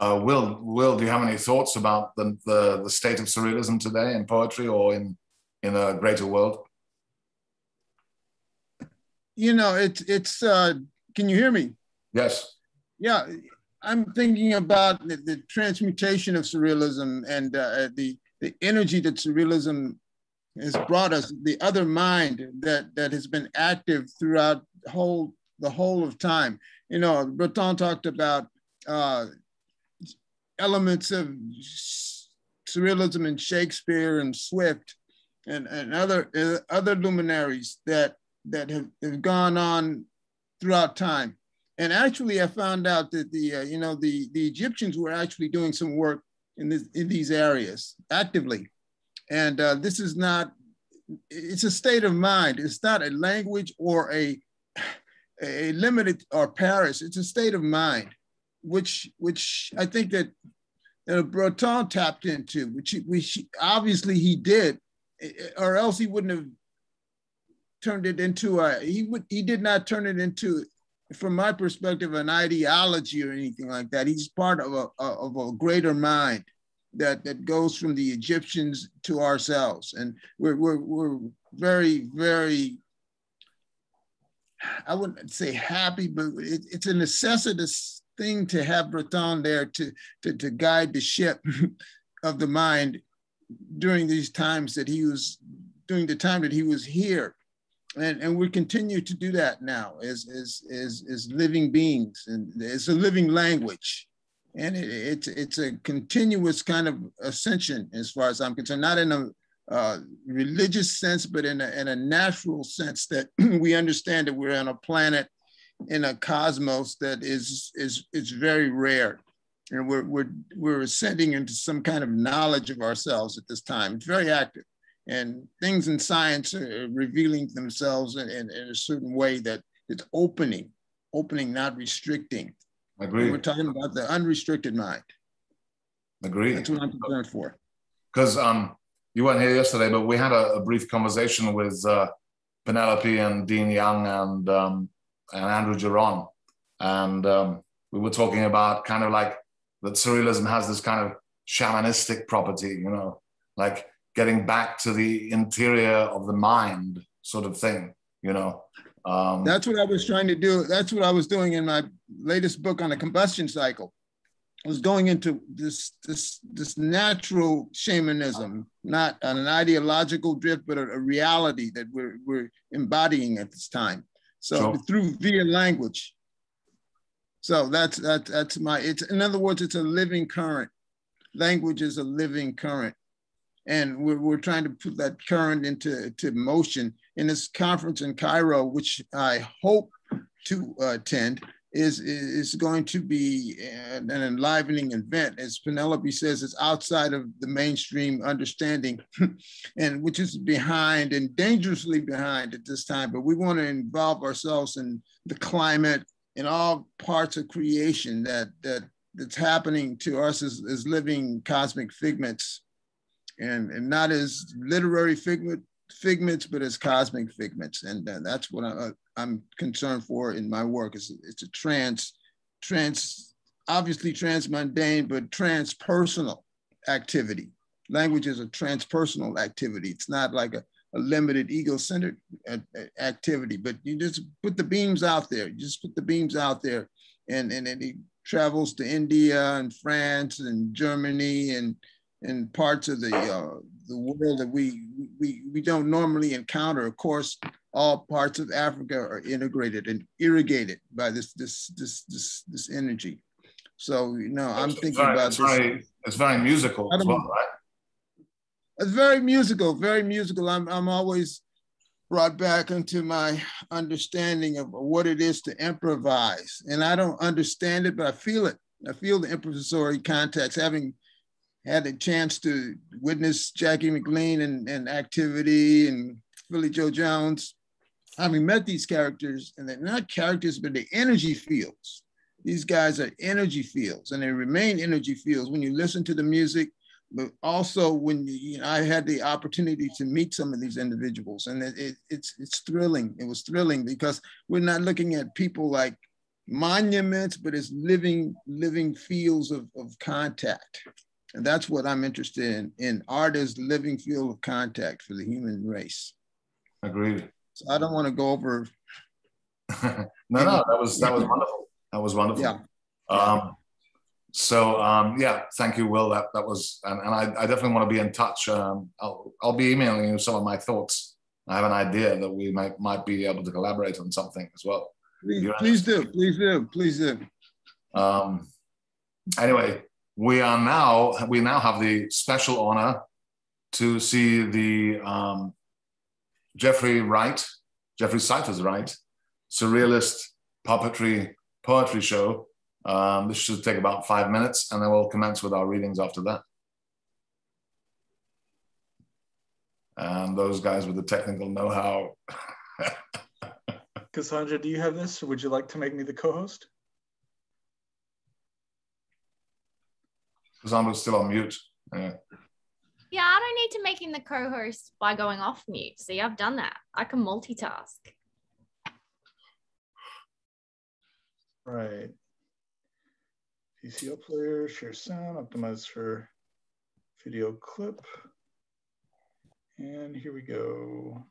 Uh, Will, Will, do you have any thoughts about the, the, the state of surrealism today in poetry or in, in a greater world? You know, it's, it's uh, can you hear me? Yes. Yeah, I'm thinking about the, the transmutation of surrealism and uh, the, the energy that surrealism has brought us, the other mind that, that has been active throughout the whole, the whole of time. You know, Breton talked about uh, elements of surrealism in Shakespeare and Swift and, and other, uh, other luminaries that, that have, have gone on throughout time. And actually, I found out that the uh, you know the the Egyptians were actually doing some work in this in these areas actively, and uh, this is not. It's a state of mind. It's not a language or a a limited or Paris. It's a state of mind, which which I think that uh, Breton tapped into, which which obviously he did, or else he wouldn't have turned it into a. He would he did not turn it into from my perspective, an ideology or anything like that. He's part of a, of a greater mind that, that goes from the Egyptians to ourselves. And we're, we're, we're very, very, I wouldn't say happy, but it, it's a necessitous thing to have Breton there to, to, to guide the ship of the mind during these times that he was, during the time that he was here and, and we continue to do that now as, as, as, as living beings and it's a living language. And it, it's, it's a continuous kind of ascension as far as i'm concerned not in a uh, religious sense but in a, in a natural sense that we understand that we're on a planet in a cosmos that is is is very rare. And we're, we're, we're ascending into some kind of knowledge of ourselves at this time. It's very active and things in science are revealing themselves in, in, in a certain way that it's opening, opening, not restricting. I agree. We're talking about the unrestricted mind. Agree. That's what I'm concerned for. Because um, you weren't here yesterday, but we had a, a brief conversation with uh, Penelope and Dean Young and um, and Andrew Joron, and um, we were talking about kind of like that surrealism has this kind of shamanistic property, you know, like getting back to the interior of the mind sort of thing you know um, that's what i was trying to do that's what i was doing in my latest book on the combustion cycle I was going into this this this natural shamanism, not an ideological drift, but a, a reality that we're we're embodying at this time. So sure. through via language. So that's that's that's my. It's in other words, it's a living current. Language is a living current and we're, we're trying to put that current into to motion. In this conference in Cairo, which I hope to attend, is is going to be an, an, enlivening event. As Penelope says, it's outside of the mainstream understanding, and which is behind and dangerously behind at this time. But we want to involve ourselves in the climate in all parts of creation that that that's happening to us as, as living cosmic figments and, and not as literary figment, figments, but as cosmic figments. And uh, that's what I, am concerned for in my work. It's, it's a trans, trans, obviously transmundane, but transpersonal activity. Language is a transpersonal activity. It's not like a, a limited ego-centered uh, activity, but you just put the beams out there. You just put the beams out there and, and, and it travels to India and France and Germany and in parts of the uh, the world that we, we we don't normally encounter. Of course, all parts of Africa are integrated and irrigated by this this this this this energy. So you know, I'm thinking very, about it's this. Very, it's very musical as well, right? It's very musical, very musical. I'm I'm always brought back into my understanding of what it is to improvise, and I don't understand it, but I feel it. I feel the improvisatory context, having had a chance to witness Jackie McLean and, and activity and Philly Joe Jones. Having met these characters, and they're not characters, but the energy fields. These guys are energy fields, and they remain energy fields when you listen to the music, but also when you, you know, I had the opportunity to meet some of these individuals, and it, it, it's it's thrilling. It was thrilling because we're not looking at people like monuments, but it's living, living fields of, of contact. And that's what I'm interested in, in art as living field of contact for the human race. Agreed. So I don't want to go over. no, no, that was that was wonderful. That was wonderful. Yeah. Um, so um, yeah, thank you, Will. That that was, and, and I, I definitely want to be in touch. Um, I'll I'll be emailing you some of my thoughts. I have an idea that we might might be able to collaborate on something as well. Please, please do, please do, please do. Um, anyway, we are now we now have the special honor to see the um, Jeffrey Wright, Jeffrey Cyphers Wright, surrealist puppetry poetry show. Um, this should take about five minutes, and then we'll commence with our readings after that. And those guys with the technical know-how. Cassandra, do you have this, or would you like to make me the co-host? Cassandra's still on mute. Yeah. Yeah, I don't need to make him the co-host by going off mute. See, I've done that. I can multitask. Right. VCO player, share sound, optimize for video clip. And here we go.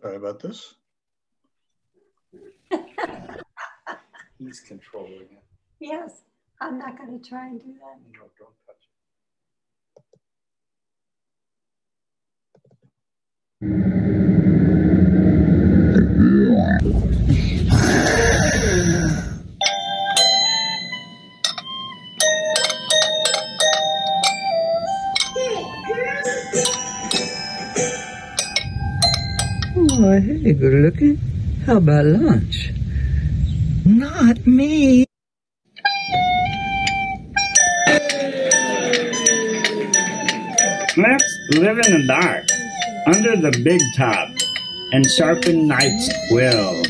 Sorry about this. He's controlling it. Yes, I'm not going to try and do that. No, don't touch Oh, hey, good looking. How about lunch? Not me. Let's live in the dark, under the big top, and sharpen night's quill.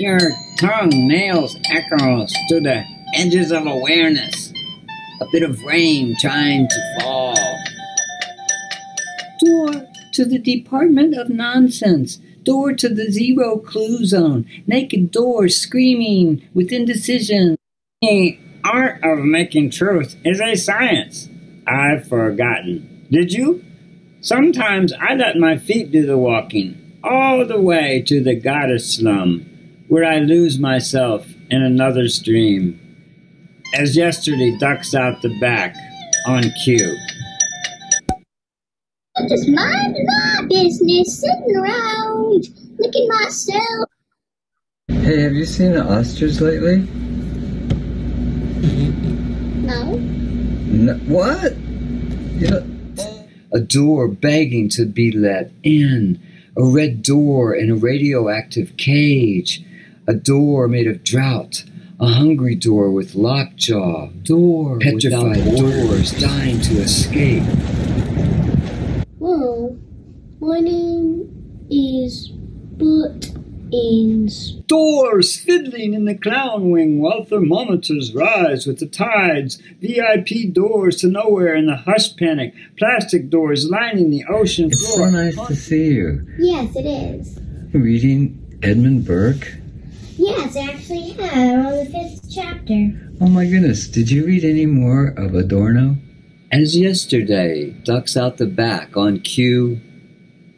Your tongue nails echoes to the edges of awareness. A bit of rain trying to fall. Door to the Department of Nonsense. Door to the zero clue zone. Naked doors screaming with indecision. The art of making truth is a science. I've forgotten. Did you? Sometimes I let my feet do the walking, all the way to the goddess slum, where I lose myself in another's dream. As yesterday ducks out the back on cue. I'm just minding my business, sitting around, licking myself. Hey, have you seen the ostrich lately? No. No, what? You know, a door begging to be let in, a red door in a radioactive cage, a door made of drought, a hungry door with lockjaw, door petrified doors dying to escape. Well, my name is Butt Ins. Doors fiddling in the clown wing while thermometers rise with the tides. VIP doors to nowhere in the hush panic. Plastic doors lining the ocean floor. it's so nice to see you. Yes, it is. Reading Edmund Burke? Yes, I actually have. I'm on the fifth chapter. Oh my goodness, did you read any more of Adorno? As yesterday ducks out the back on cue,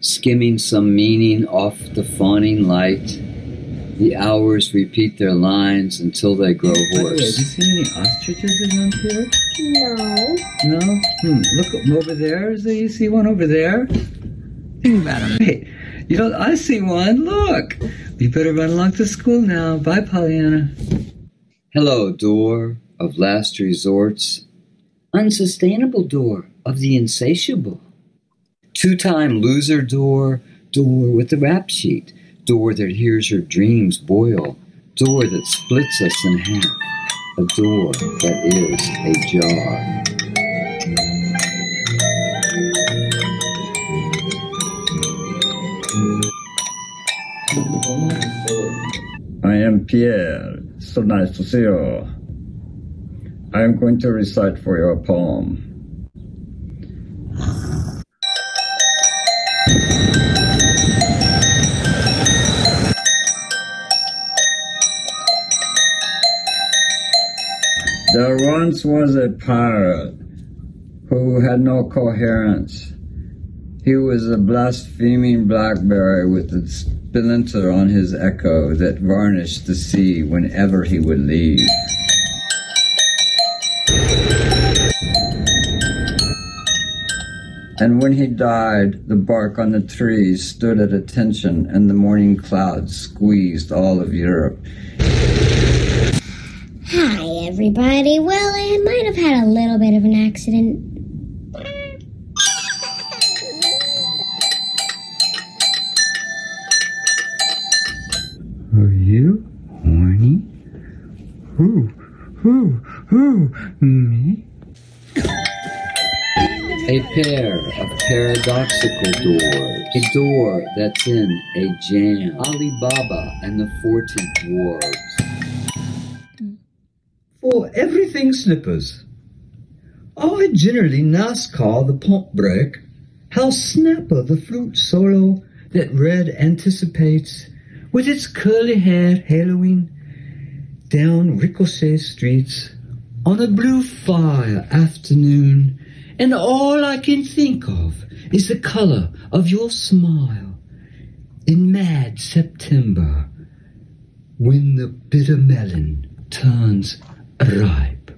skimming some meaning off the fawning light. The hours repeat their lines until they grow By the have you hoarse. seen any ostriches around here? No. No? Hmm, look over there. Is there, you see one over there? Think about it. Wait, you know, I see one. Look. You better run along to school now. Bye, Pollyanna. Hello, door of last resorts. Unsustainable door of the insatiable. Two time loser door, door with the rap sheet, door that hears your dreams boil, door that splits us in half, a door that is a jar. I am Pierre. So nice to see you. I am going to recite for you a poem. Once was a pirate who had no coherence. He was a blaspheming blackberry with a splinter on his echo that varnished the sea whenever he would leave. And when he died, the bark on the trees stood at attention, and the morning clouds squeezed all of Europe. Hi, oh, everybody. Well, I might have had a little bit of an accident. Are you horny? Who? Who? Who? Me? A pair of paradoxical doors. A door that's in a jam. Alibaba and the 40 dwarves. For everything slippers. I generally NASCAR the pump break. How snapper the flute solo that red anticipates with its curly hair haloing down ricochet streets on a blue fire afternoon and all I can think of is the color of your smile in mad September when the bitter melon turns ripe.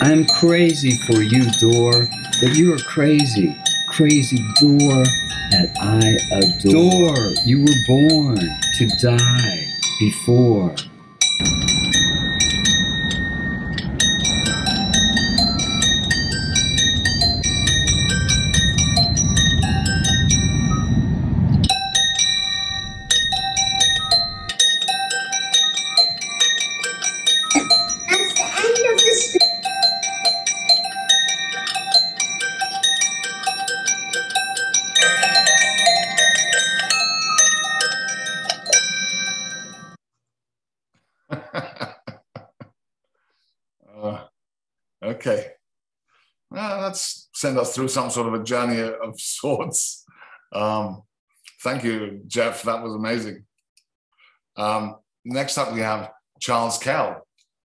I'm crazy for you, door, but you are crazy, crazy door that I adore. You were born to die before. Send us through some sort of a journey of sorts. Um, thank you, Jeff. That was amazing. Um, next up, we have Charles Kell,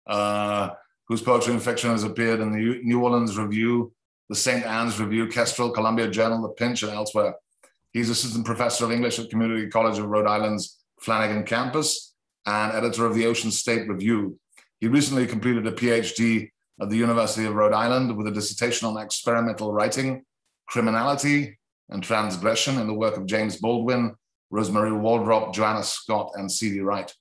uh, whose poetry and fiction has appeared in the New Orleans Review, the St. Anne's Review, Kestrel, Columbia Journal, The Pinch, and elsewhere. He's assistant professor of English at Community College of Rhode Island's Flanagan campus and editor of the Ocean State Review. He recently completed a PhD at the University of Rhode Island with a dissertation on experimental writing, criminality, and transgression in the work of James Baldwin, Rosmarie Waldrop, Joanna Scott, and C.D. Wright.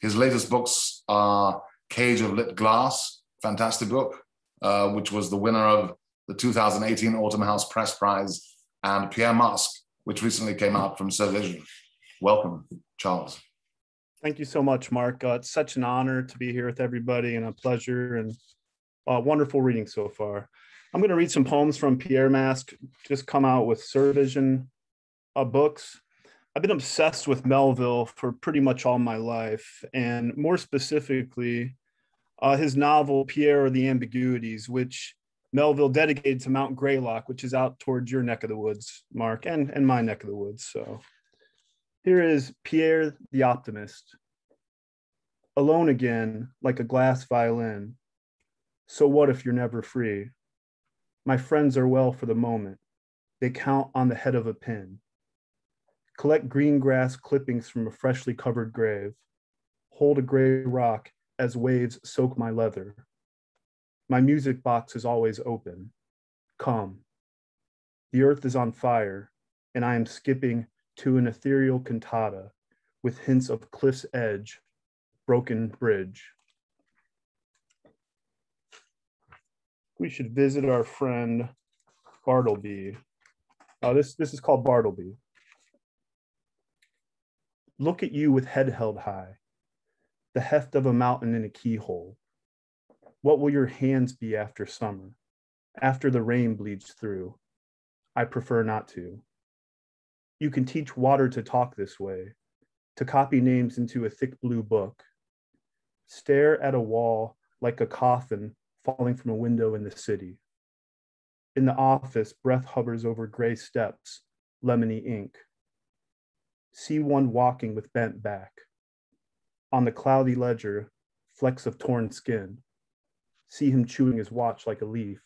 His latest books are Cage of Lit Glass, fantastic book, uh, which was the winner of the 2018 Autumn House Press Prize, and Pierre Mask, which recently came out from SurVision. Welcome, Charles. Thank you so much, Mark. Uh, it's such an honor to be here with everybody and a pleasure and uh, wonderful reading so far. I'm going to read some poems from Pierre Mask, just come out with SurVision uh, books. I've been obsessed with Melville for pretty much all my life, and more specifically, uh, his novel Pierre or the Ambiguities, which Melville dedicated to Mount Greylock, which is out towards your neck of the woods, Mark, and, and my neck of the woods. So here is Pierre the Optimist. Alone again, like a glass violin. So what if you're never free? My friends are well for the moment. They count on the head of a pin. Collect green grass clippings from a freshly covered grave. Hold a gray rock as waves soak my leather. My music box is always open. Come. The earth is on fire, and I am skipping to an ethereal cantata with hints of cliff's edge, broken bridge. We should visit our friend Bartleby. Uh, this, this is called Bartleby. Look at you with head held high, the heft of a mountain in a keyhole. What will your hands be after summer, after the rain bleeds through? I prefer not to. You can teach water to talk this way, to copy names into a thick blue book. Stare at a wall like a coffin falling from a window in the city. In the office, breath hovers over gray steps, lemony ink. See one walking with bent back, On the cloudy ledger, flecks of torn skin. See him chewing his watch like a leaf.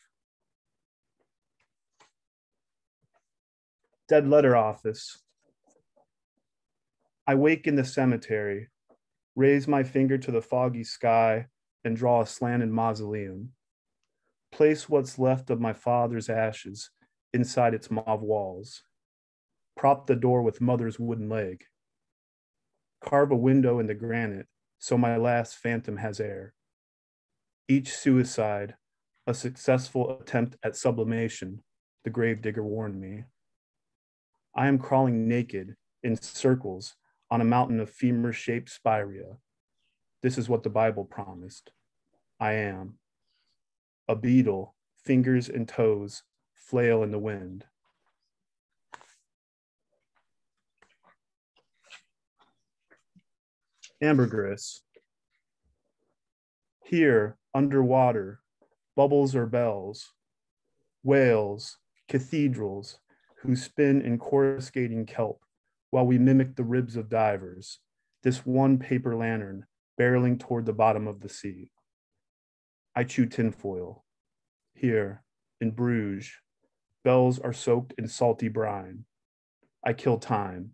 Dead letter office. I wake in the cemetery, raise my finger to the foggy sky, and draw a slanted mausoleum. Place what's left of my father's ashes inside its mauve walls. Prop the door with mother's wooden leg. Carve a window in the granite so my last phantom has air. Each suicide, a successful attempt at sublimation, the gravedigger warned me. I am crawling naked in circles on a mountain of femur shaped spirea. This is what the Bible promised. I am. A beetle, fingers and toes flail in the wind. Ambergris. Here, underwater, bubbles or bells, whales, cathedrals, who spin in coruscating kelp while we mimic the ribs of divers, this one paper lantern barreling toward the bottom of the sea. I chew tinfoil. Here, in Bruges, bells are soaked in salty brine. I kill time.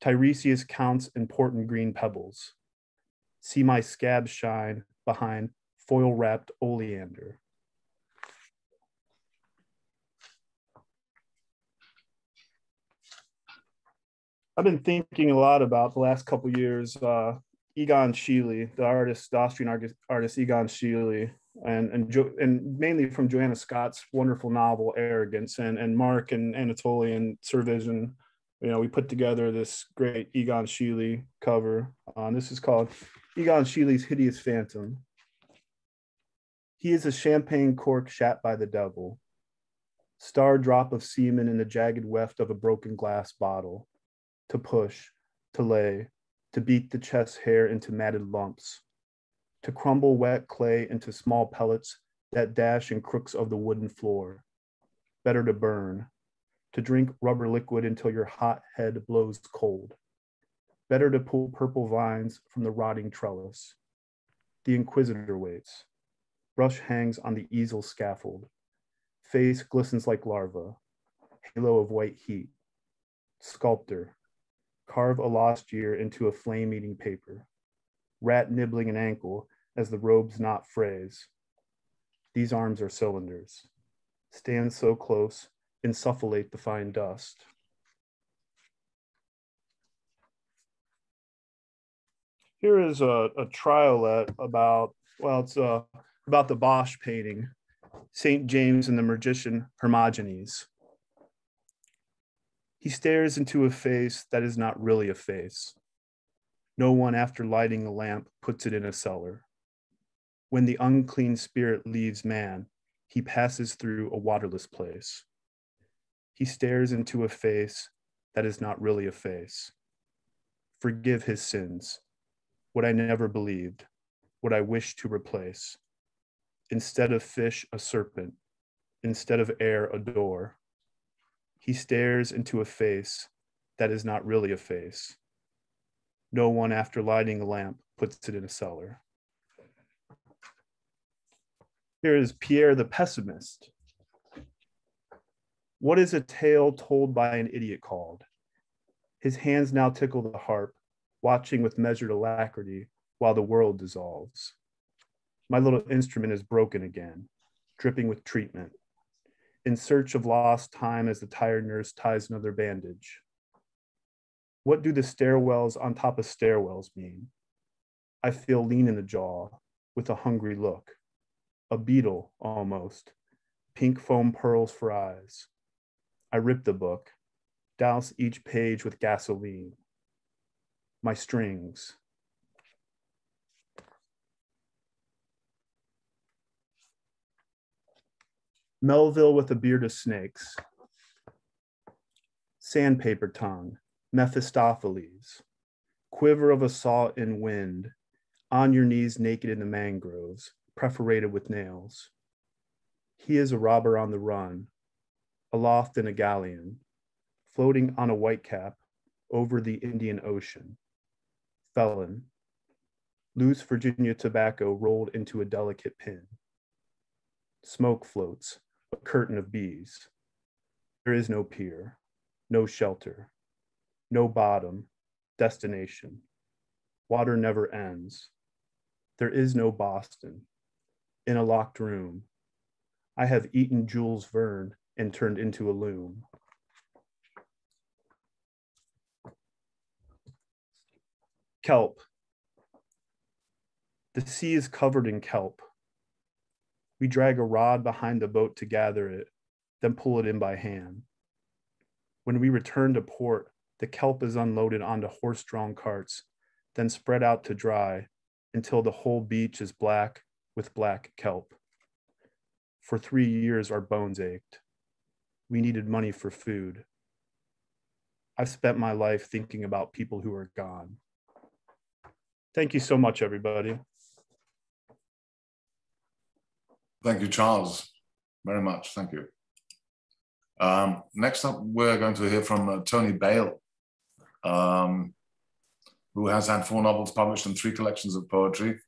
Tiresias counts important green pebbles. See my scabs shine behind foil wrapped oleander. I've been thinking a lot about the last couple years. Uh, Egon Schiele, the artist, the Austrian artist, Egon Schiele, and and jo- and mainly from Joanna Scott's wonderful novel Arrogance, and and Mark and Anatolian SurVision. You know, we put together this great Egon Schiele cover. Uh, this is called Egon Schiele's Hideous Phantom. He is a champagne cork shat by the devil, star drop of semen in the jagged weft of a broken glass bottle to push, to lay, to beat the chest hair into matted lumps, to crumble wet clay into small pellets that dash in crooks of the wooden floor. Better to burn, to drink rubber liquid until your hot head blows cold. Better to pull purple vines from the rotting trellis. The inquisitor waits. Brush hangs on the easel scaffold. Face glistens like larva. Halo of white heat. Sculptor, carve a lost year into a flame eating paper, rat nibbling an ankle as the robe's knot frays. These arms are cylinders. Stand so close, insufflate the fine dust. Here is a, a triolet about, well, it's uh, about the Bosch painting, St. James and the Magician Hermogenes. He stares into a face that is not really a face. No one, after lighting a lamp, puts it in a cellar. When the unclean spirit leaves man, he passes through a waterless place. He stares into a face that is not really a face. Forgive his sins, what I never believed, what I wish to replace. Instead of fish, a serpent, instead of air, a door he stares into a face that is not really a face. No one, after lighting a lamp, puts it in a cellar. Here is Pierre the pessimist. What is a tale told by an idiot called? His hands now tickle the harp, watching with measured alacrity while the world dissolves. My little instrument is broken again, dripping with treatment in search of lost time as the tired nurse ties another bandage. What do the stairwells on top of stairwells mean? I feel lean in the jaw with a hungry look, a beetle almost, pink foam pearls for eyes. I rip the book, douse each page with gasoline. My strings, Melville with a beard of snakes. Sandpaper tongue, Mephistopheles. Quiver of a saw in wind, on your knees naked in the mangroves, perforated with nails. He is a robber on the run, aloft in a galleon, floating on a whitecap over the Indian Ocean. Felon, Loose Virginia tobacco rolled into a delicate pin. Smoke floats, a curtain of bees. There is no pier, no shelter, no bottom, destination. Water never ends. There is no Boston. In a locked room, I have eaten Jules Verne and turned into a loom. Kelp. The sea is covered in kelp. We drag a rod behind the boat to gather it, then pull it in by hand. When we return to port, the kelp is unloaded onto horse drawn carts, then spread out to dry until the whole beach is black with black kelp. For three years, our bones ached. We needed money for food. I've spent my life thinking about people who are gone. Thank you so much, everybody. Thank you, Charles, very much. Thank you. Um, next up, we're going to hear from uh, Toni Bailie, um, who has had four novels published and three collections of poetry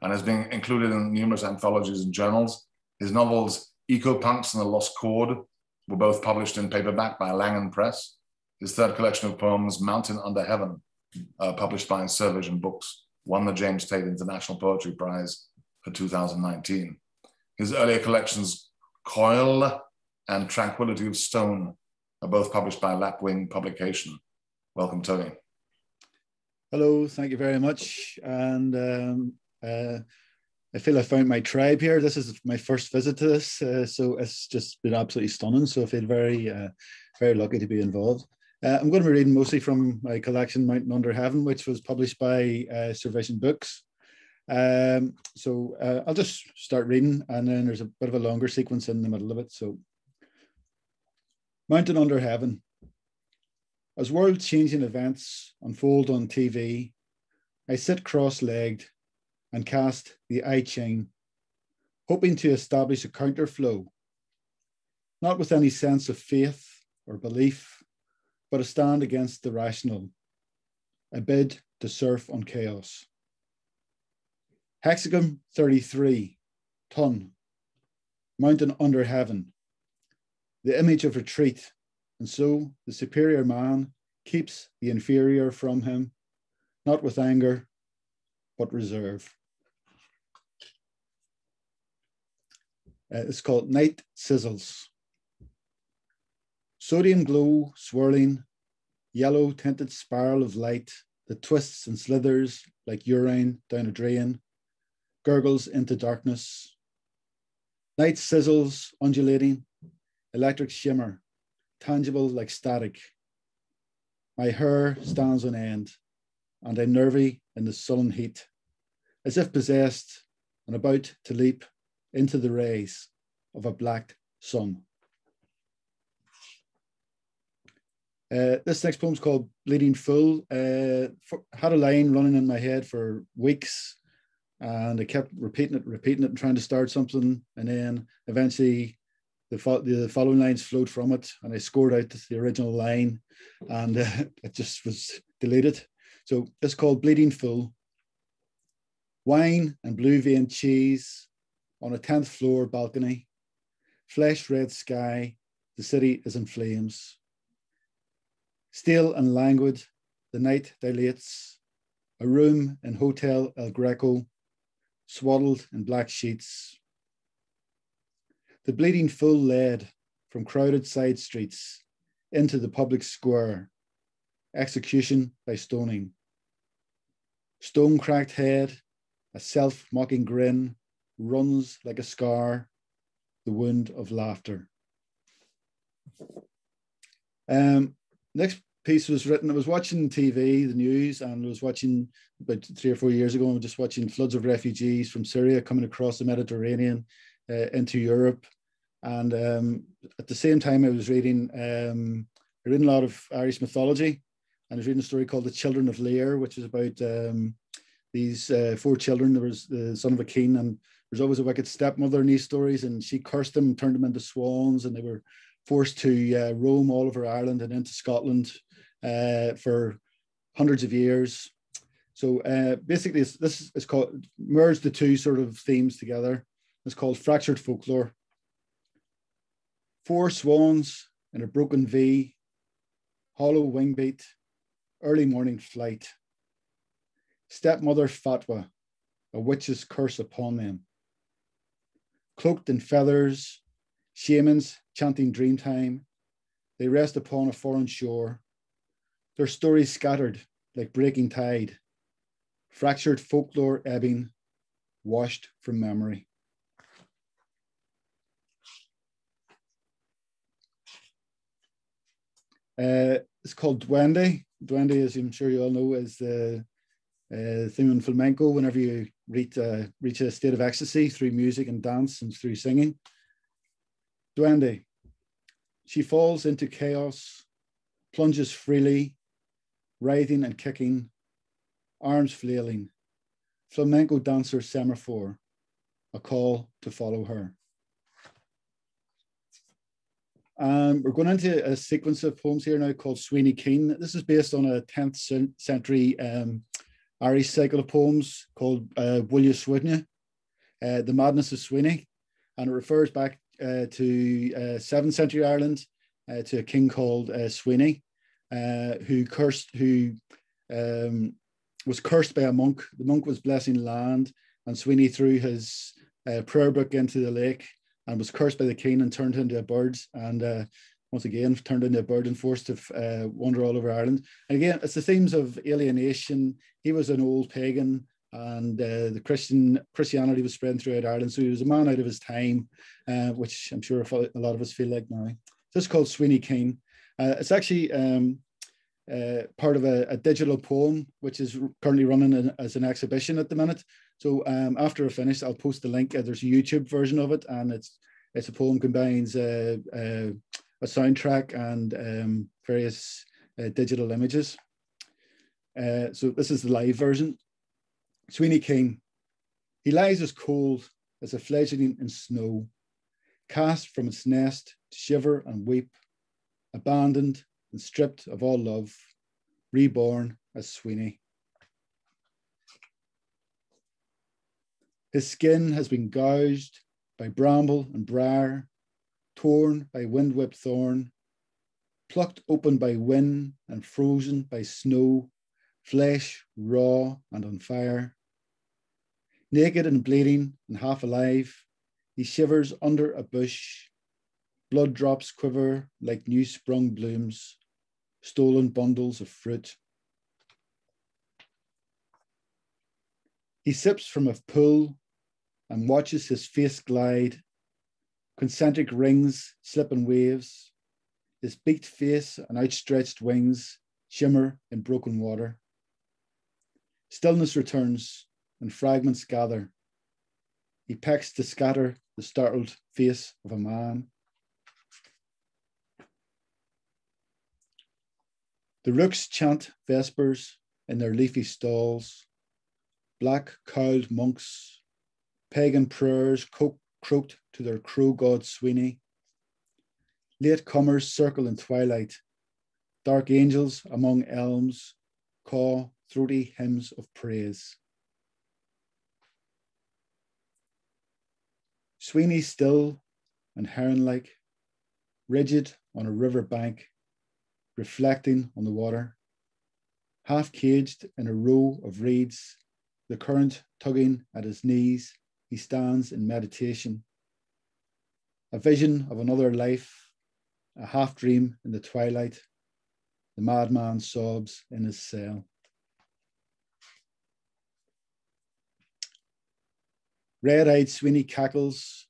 and has been included in numerous anthologies and journals. His novels, Eco-Punks and The Lost Chord, were both published in paperback by Langham Press. His third collection of poems, Mountain Under Heaven, uh, published by SurVision Books, won the James Tate International Poetry Prize for 2019. His earlier collections, Coil and Tranquility of Stone, are both published by Lapwing Publication. Welcome, Toni. Hello, thank you very much. And um, uh, I feel I found my tribe here. This is my first visit to this, uh, so it's just been absolutely stunning. So I feel very, uh, very lucky to be involved. Uh, I'm going to be reading mostly from my collection, Mountain Under Heaven, which was published by uh, SurVision Books. Um, so uh, I'll just start reading, and then there's a bit of a longer sequence in the middle of it. So, Mountain Under Heaven. As world changing events unfold on TV, I sit cross legged and cast the I Ching, hoping to establish a counterflow, not with any sense of faith or belief, but a stand against the rational, a bid to surf on chaos. Hexagon 33, ton, mountain under heaven, the image of retreat, and so the superior man keeps the inferior from him, not with anger, but reserve. Uh, it's called Night Sizzles. Sodium glow swirling, yellow tinted spiral of light that twists and slithers like urine down a drain, gurgles into darkness. Light sizzles undulating, electric shimmer, tangible like static. My hair stands on end, and I'm nervy in the sullen heat, as if possessed and about to leap into the rays of a black sun. Uh, this next poem is called Bleeding Full. Uh, for, had a line running in my head for weeks, and I kept repeating it, repeating it, and trying to start something. And then eventually, the, fo- the following lines flowed from it, and I scored out the original line, and uh, it just was deleted. So it's called Bleeding Full. Wine and blue vein cheese on a 10th floor balcony, flesh red sky, the city is in flames. Still and languid, the night dilates, a room in Hotel El Greco, swaddled in black sheets. The bleeding full led from crowded side streets into the public square, execution by stoning. Stone cracked head, a self mocking grin, runs like a scar, the wound of laughter. Um, next piece was written, I was watching TV, the news, and I was watching about three or four years ago, I was just watching floods of refugees from Syria coming across the Mediterranean uh, into Europe. And um, at the same time, I was reading, um, I reading a lot of Irish mythology, and I was reading a story called The Children of Lear, which is about um, these uh, four children. There was the son of a king, and there's always a wicked stepmother in these stories, and she cursed them, turned them into swans, and they were forced to uh, roam all over Ireland and into Scotland uh, for hundreds of years. So uh, basically, this is called merge the two sort of themes together. It's called fractured folklore. Four swans in a broken V, hollow wing beat, early morning flight. Stepmother fatwa, a witch's curse upon them. Cloaked in feathers, shamans chanting dreamtime, they rest upon a foreign shore. Their stories scattered like breaking tide, fractured folklore ebbing, washed from memory. Uh, it's called Duende. Duende, as I'm sure you all know, is the uh, theme in flamenco whenever you reach, uh, reach a state of ecstasy through music and dance and through singing. Duende. She falls into chaos, plunges freely, writhing and kicking, arms flailing. Flamenco dancer semaphore, a call to follow her. Um, we're going into a sequence of poems here now called Sweeney Keene. This is based on a 10th century um, Irish cycle of poems called uh, Swiney, uh, The Madness of Sweeney. And it refers back to 7th uh, century Ireland uh, to a king called uh, Sweeney, who cursed, who um, was cursed by a monk. The monk was blessing land, and Sweeney threw his prayer book into the lake and was cursed by the king and turned into a bird. And uh, once again, turned into a bird and forced to uh, wander all over Ireland. And again, it's the themes of alienation. He was an old pagan, and uh, the Christian Christianity was spreading throughout Ireland. So he was a man out of his time, uh, which I'm sure a lot of us feel like now. This is called Sweeney Keene. Uh, it's actually um, uh, part of a, a, digital poem, which is currently running as an exhibition at the minute. So um, after I finish, I'll post the link. Uh, there's a YouTube version of it, and it's it's a poem combines uh, a soundtrack and um, various digital images. So this is the live version. Sweeney Keene. He lies as cold as a fledgling in snow, cast from its nest to shiver and weep, abandoned and stripped of all love, reborn as Sweeney. His skin has been gouged by bramble and briar, torn by wind whipped thorn, plucked open by wind and frozen by snow, flesh raw and on fire. Naked and bleeding and half alive, he shivers under a bush. Blood drops quiver like new sprung blooms, stolen bundles of fruit. He sips from a pool and watches his face glide, concentric rings slip in waves, his beaked face and outstretched wings shimmer in broken water. Stillness returns and fragments gather. He pecks to scatter the startled face of a man. The rooks chant vespers in their leafy stalls black cowled monks, pagan prayers croaked to their crow god Sweeney. Late comers circle in twilight, dark angels among elms caw throaty hymns of praise. Sweeney still and heron like, rigid on a river bank, reflecting on the water, half caged in a row of reeds the current tugging at his knees, he stands in meditation. A vision of another life, a half dream in the twilight. The madman sobs in his cell. Red eyed Sweeney cackles,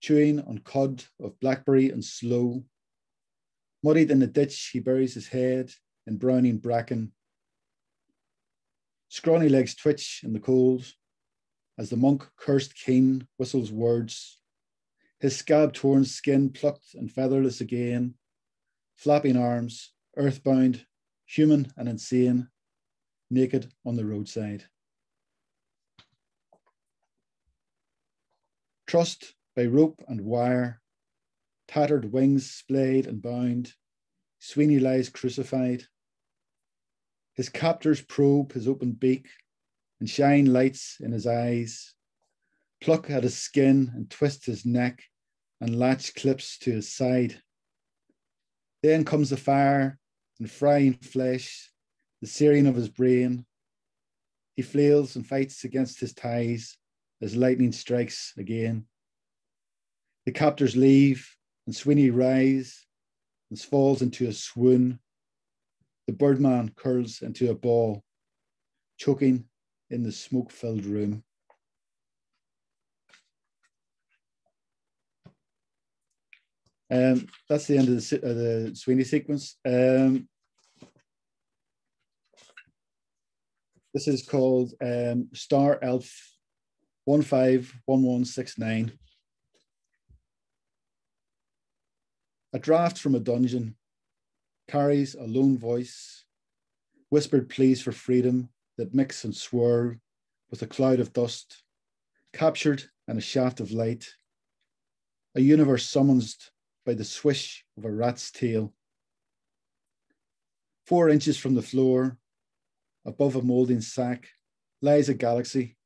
chewing on cud of blackberry and sloe. Muddied in the ditch, he buries his head in browning bracken Scrawny legs twitch in the cold as the monk cursed Keene whistles words. His scab torn skin plucked and featherless again, flapping arms, earthbound, human and insane, naked on the roadside. Trussed by rope and wire, tattered wings splayed and bound, Sweeney lies crucified. His captors probe his open beak and shine lights in his eyes, pluck at his skin and twist his neck and latch clips to his side. Then comes the fire and frying flesh, the searing of his brain. He flails and fights against his ties as lightning strikes again. The captors leave and Sweeney rises and falls into a swoon. The birdman curls into a ball, choking in the smoke filled room. Um, that's the end of the, uh, the Sweeney sequence. Um, this is called um, Star Elf 151169. A draft from a dungeon carries a lone voice, whispered pleas for freedom that mix and swirl with a cloud of dust, captured in a shaft of light, a universe summoned by the swish of a rat's tail. Four inches from the floor, above a molding sack, lies a galaxy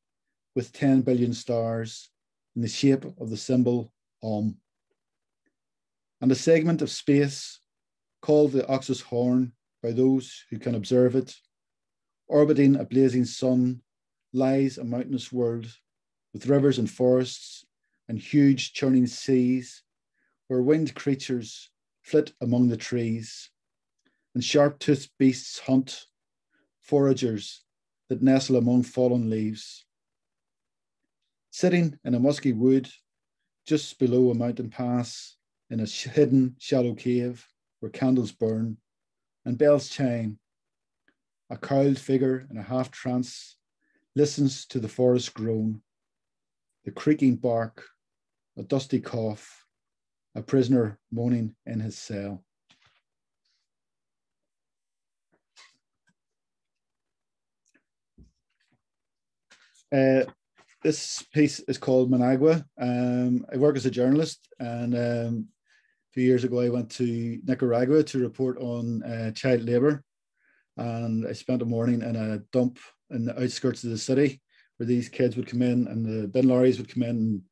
with 10 billion stars in the shape of the symbol Om. And a segment of space called the Oxus Horn by those who can observe it, orbiting a blazing sun, lies a mountainous world with rivers and forests and huge churning seas where winged creatures flit among the trees, and sharp toothed beasts hunt, foragers that nestle among fallen leaves. Sitting in a musky wood just below a mountain pass, in a hidden shallow cave where candles burn and bells chime, a cowled figure in a half trance listens to the forest groan, the creaking bark, a dusty cough, a prisoner moaning in his cell. Uh, this piece is called Managua. Um, I work as a journalist, and um, a few years ago I went to Nicaragua to report on uh, child labor. And I spent a morning in a dump in the outskirts of the city where these kids would come in and the bin lorries would come in, and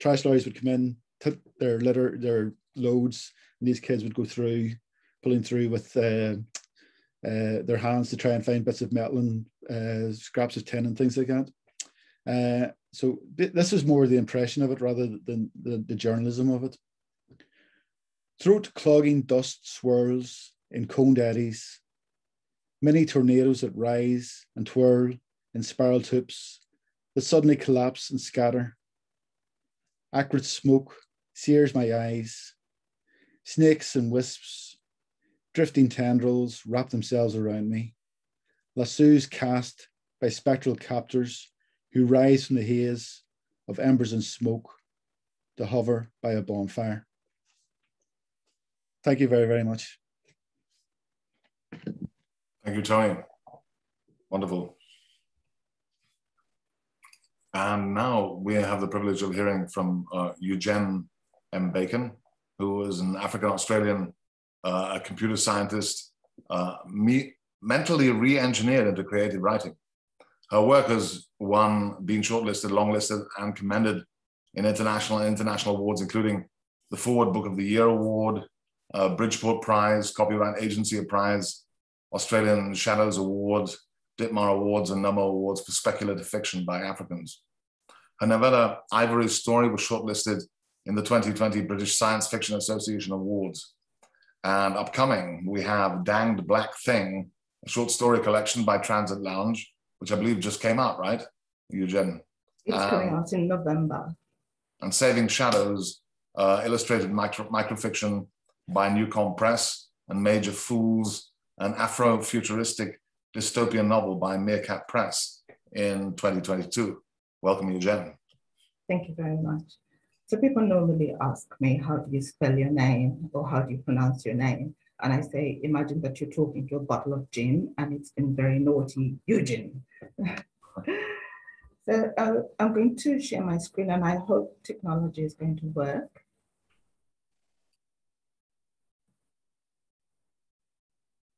trash lorries would come in, took their litter, their loads, and these kids would go through, pulling through with uh, uh, their hands to try and find bits of metal and uh, scraps of tin and things like that. Uh, so th- this is more the impression of it rather than the, the journalism of it. Throat clogging dust swirls in coned eddies, many tornadoes that rise and twirl in spiral tips that suddenly collapse and scatter. Acrid smoke sears my eyes. Snakes and wisps, drifting tendrils wrap themselves around me. Lassos cast by spectral captors who rise from the haze of embers and smoke to hover by a bonfire. Thank you very, very much. Thank you, Toni. Wonderful. And now we have the privilege of hearing from uh, Eugen M. Bacon, who is an African Australian uh, a computer scientist, uh, me, mentally re engineered into creative writing. Her work has won, been shortlisted, longlisted, and commended in international and international awards, including the Forward Book of the Year Award, uh, Bridport Prize, Copyright Agency Prize, Australian Shadows Award, Ditmar Awards, and Nommo awards for speculative fiction by Africans. Her novella Ivory Story was shortlisted in the 2020 British Science Fiction Association Awards. And upcoming, we have Danged Black Thing, a short story collection by Transit Lounge, which I believe just came out, right, Eugen? It's um, coming out in November. And Saving Shadows, uh, illustrated micro, microfiction by NewCon Press, and Mage of Fools, an Afro-futuristic dystopian novel by Meerkat Press in 2022. Welcome, Eugen. Thank you very much. So people normally ask me, how do you spell your name or how do you pronounce your name? And I say, imagine that you're talking to a bottle of gin and it's been very naughty, Eugene. so uh, I'm going to share my screen and I hope technology is going to work.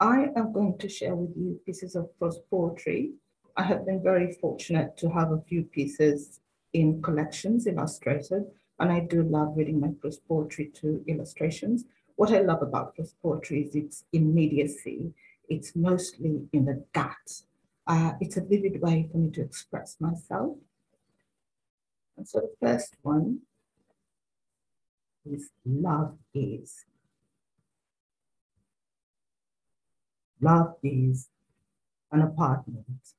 I am going to share with you pieces of prose poetry. I have been very fortunate to have a few pieces in collections illustrated, and I do love reading my prose poetry to illustrations. What I love about prose poetry is its immediacy. It's mostly in the gut. Uh, it's a vivid way for me to express myself. And so the first one is love is. Love is an apartment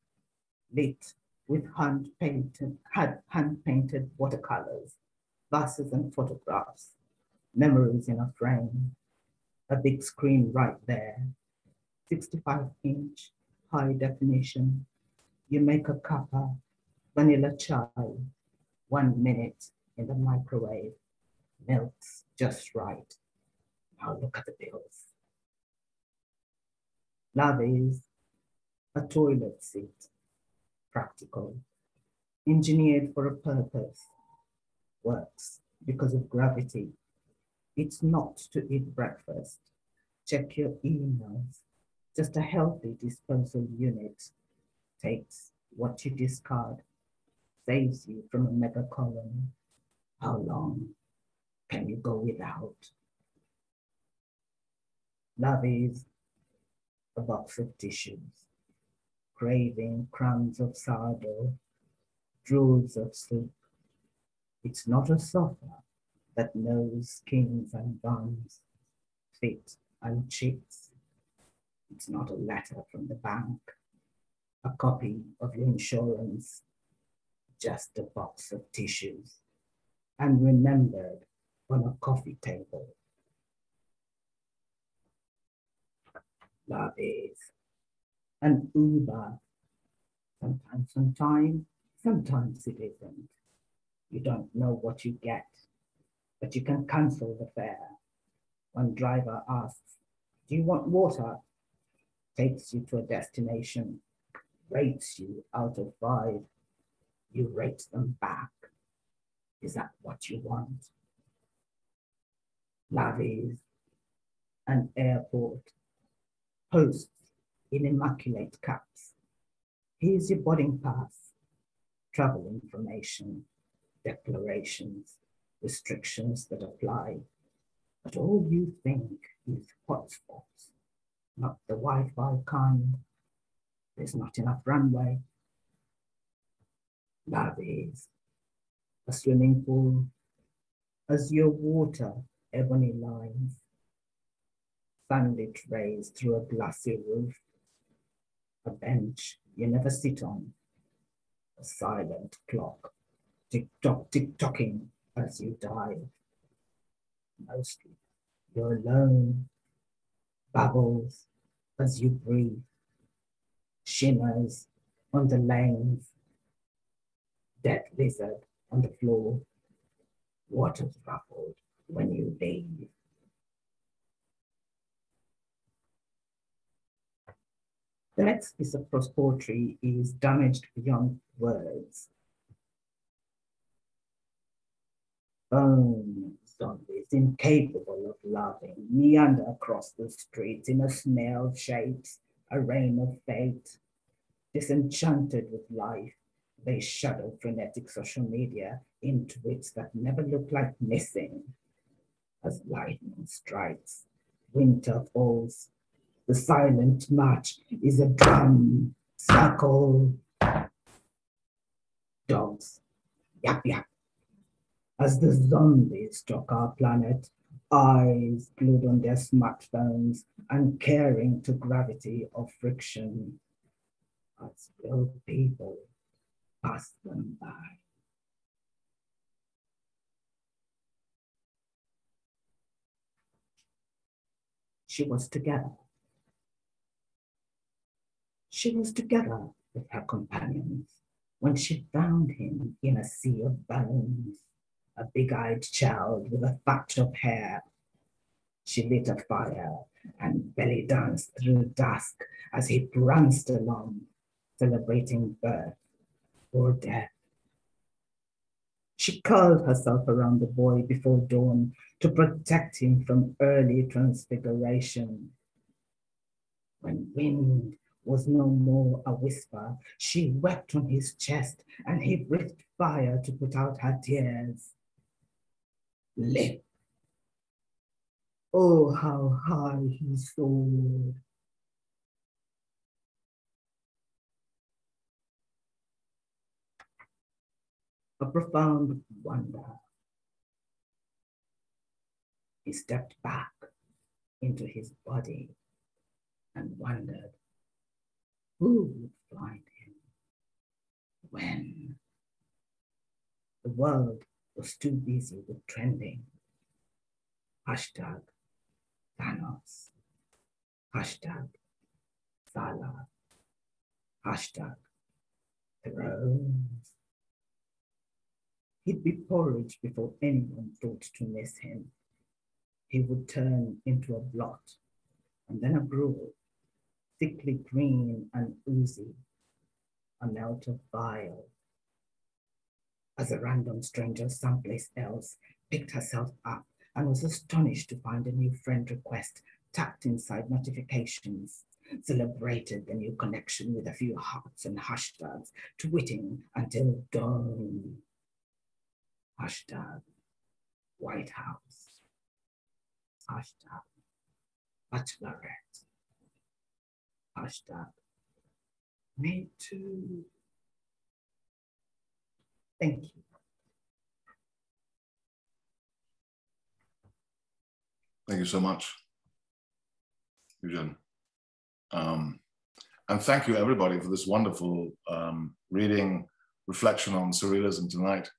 lit with hand painted, hand painted watercolors, vases and photographs, memories in a frame, a big screen right there, 65 inch high definition. You make a cuppa, vanilla chai, one minute in the microwave, melts just right. Now look at the bills. Love is a toilet seat, practical, engineered for a purpose, works because of gravity. It's not to eat breakfast, check your emails, just a healthy disposal unit takes what you discard, saves you from a mega colony. How long can you go without? Love is a box of tissues, craving crumbs of sourdough, drools of soup. It's not a sofa that knows kings and buns, fit and cheats. It's not a letter from the bank, a copy of your insurance, just a box of tissues, and remembered on a coffee table love is. An Uber, sometimes on time, sometimes it isn't. You don't know what you get, but you can cancel the fare. One driver asks, do you want water? Takes you to a destination, rates you out of five. You rate them back. Is that what you want? Love is an airport hosts in immaculate caps. Here's your boarding pass, travel information, declarations, restrictions that apply. But all you think is hotspots, not the Wi-Fi kind. There's not enough runway. Love is a swimming pool, azure water, ebony lines, sunlit rays through a glassy roof, a bench you never sit on, a silent clock, tick-tock, tick-tocking as you dive. Mostly you're alone, bubbles as you breathe, shimmers on the lanes, dead lizard on the floor, water's ruffled when you leave. The next piece of prose poetry is damaged beyond words. Bone zombies, incapable of loving, meander across the streets in a snail of shapes, a rain of fate. Disenchanted with life, they shuttle frenetic social media in tweets that never look like missing. As lightning strikes, winter falls, the silent march is a drum circle. Dogs, yap yap. As the zombies stalk our planet, eyes glued on their smartphones, uncaring to gravity of friction, as real people pass them by. She was together she was together with her companions when she found him in a sea of bones, a big-eyed child with a thatch of hair. She lit a fire and belly danced through dusk as he pranced along, celebrating birth or death. She curled herself around the boy before dawn to protect him from early transfiguration When wind was no more a whisper, she wept on his chest, and he breathed fire to put out her tears. Live. Oh, how high he soared. A profound wonder. He stepped back into his body and wondered who would find him when the world was too busy with trending. Hashtag Thanos. Hashtag Salah. Hashtag Thrones. He'd be porridge before anyone thought to miss him. He would turn into a blot and then a gruel, thickly green and oozy, a melt of bile. As a random stranger someplace else picked herself up and was astonished to find a new friend request tapped inside notifications, celebrated the new connection with a few hearts and hashtags, tweeting until dawn. Hashtag White House. Hashtag Bachelorette. Hashtag Me Too. Thank you. Thank you so much, Eugen. Um, and thank you, everybody, for this wonderful um, reading, reflection on surrealism tonight.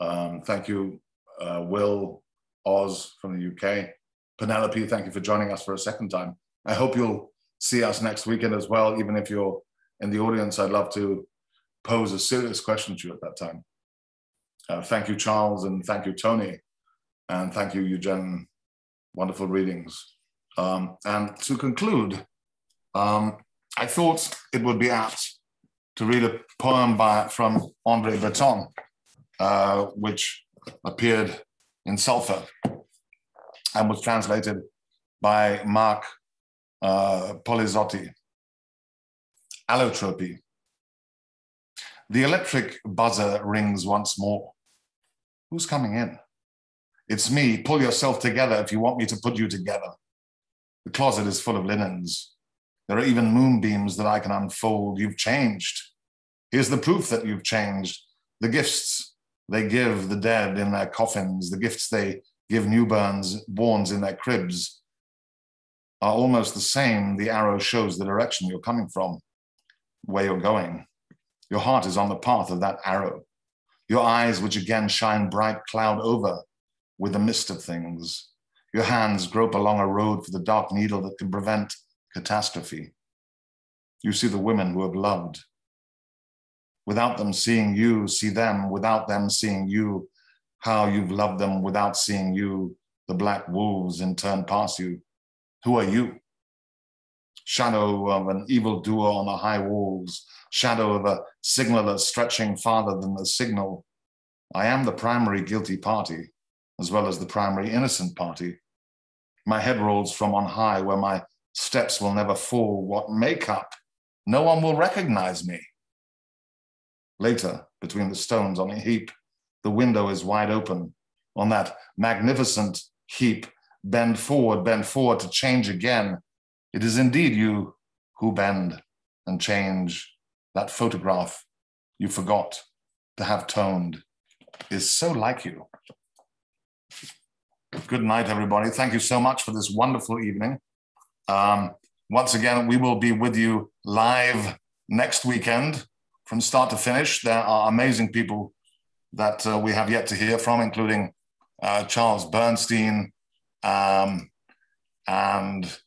Um, thank you, uh, Will, Oz from the UK. Penelope, thank you for joining us for a second time. I hope you'll see us next weekend as well, even if you're in the audience. I'd love to pose a serious question to you at that time. Uh, thank you, Charles, and thank you, Toni, and thank you, Eugen. Wonderful readings. Um, and to conclude, um, I thought it would be apt to read a poem by, from Andre Breton, uh, which appeared in Sulphur and was translated by Mark uh. Allotropy. The electric buzzer rings once more. Who's coming in? It's me. Pull yourself together if you want me to put you together. The closet is full of linens. There are even moonbeams that I can unfold. You've changed. Here's the proof that you've changed. The gifts they give the dead in their coffins, the gifts they give newborns borns in their cribs are almost the same. The arrow shows the direction you're coming from, where you're going. Your heart is on the path of that arrow. Your eyes, which again shine bright, cloud over with the mist of things. Your hands grope along a road for the dark needle that can prevent catastrophe. You see the women who have loved. Without them seeing you, see them. Without them seeing you, how you've loved them without seeing you. The black wolves in turn pass you. Who are you? Shadow of an evil doer on the high walls, shadow of a signaler stretching farther than the signal. I am the primary guilty party, as well as the primary innocent party. My head rolls from on high, where my steps will never fall. What makeup? No one will recognize me. Later, between the stones on a heap, the window is wide open. On that magnificent heap, bend forward, bend forward to change again. It is indeed you who bend and change. That photograph you forgot to have toned is so like you. Good night, everybody. Thank you so much for this wonderful evening. Um, once again, we will be with you live next weekend from start to finish. There are amazing people that uh, we have yet to hear from, including uh, Charles Bernstein um, and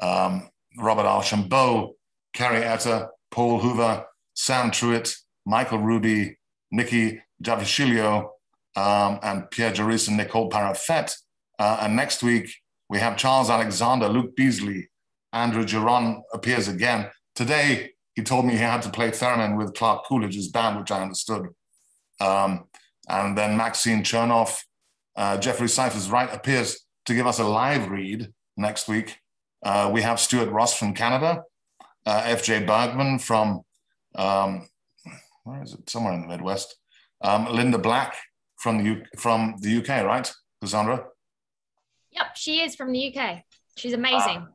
um, Robert Archambeau, Carrie Etter, Paul Hoover, Sam Truitt, Michael Ruby, Nikki Javashilio, um, and Pierre Joris and Nicole Peyrafitte. Uh, and next week, we have Charles Alexander, Luke Beesley, Andrew Joron appears again. Today, he told me he had to play theremin with Clark Coolidge's band, which I understood. Um, and then Maxine Chernoff, uh, Jeffrey Cyphers Wright appears to give us a live read next week. Uh, we have Stuart Ross from Canada, uh, F.J. Bergman from, um, where is it? Somewhere in the Midwest. Um, Linda Black from the, U- from the UK, right, Cassandra? Yep, she is from the UK. She's amazing.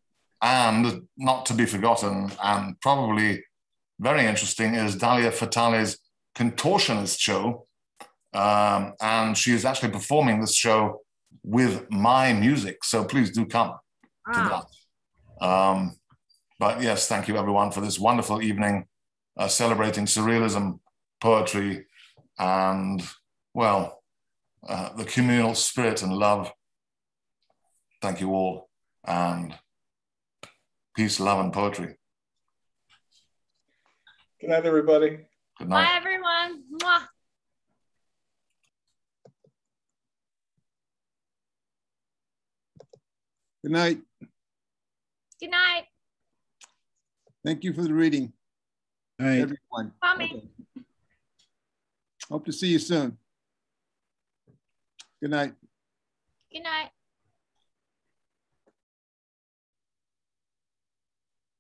And not to be forgotten, and probably very interesting, is Dalia Fatale's contortionist show. Um, and she is actually performing this show with my music. So please do come to that. Um, but yes, thank you everyone for this wonderful evening uh, celebrating surrealism, poetry, and, well, uh, the communal spirit and love. Thank you all. And peace, love, and poetry. Good night, everybody. Good night. Bye, everyone. Mwah. Good night. Good night. Thank you for the reading, Night. everyone. Coming. Hope to see you soon. Good night. Good night.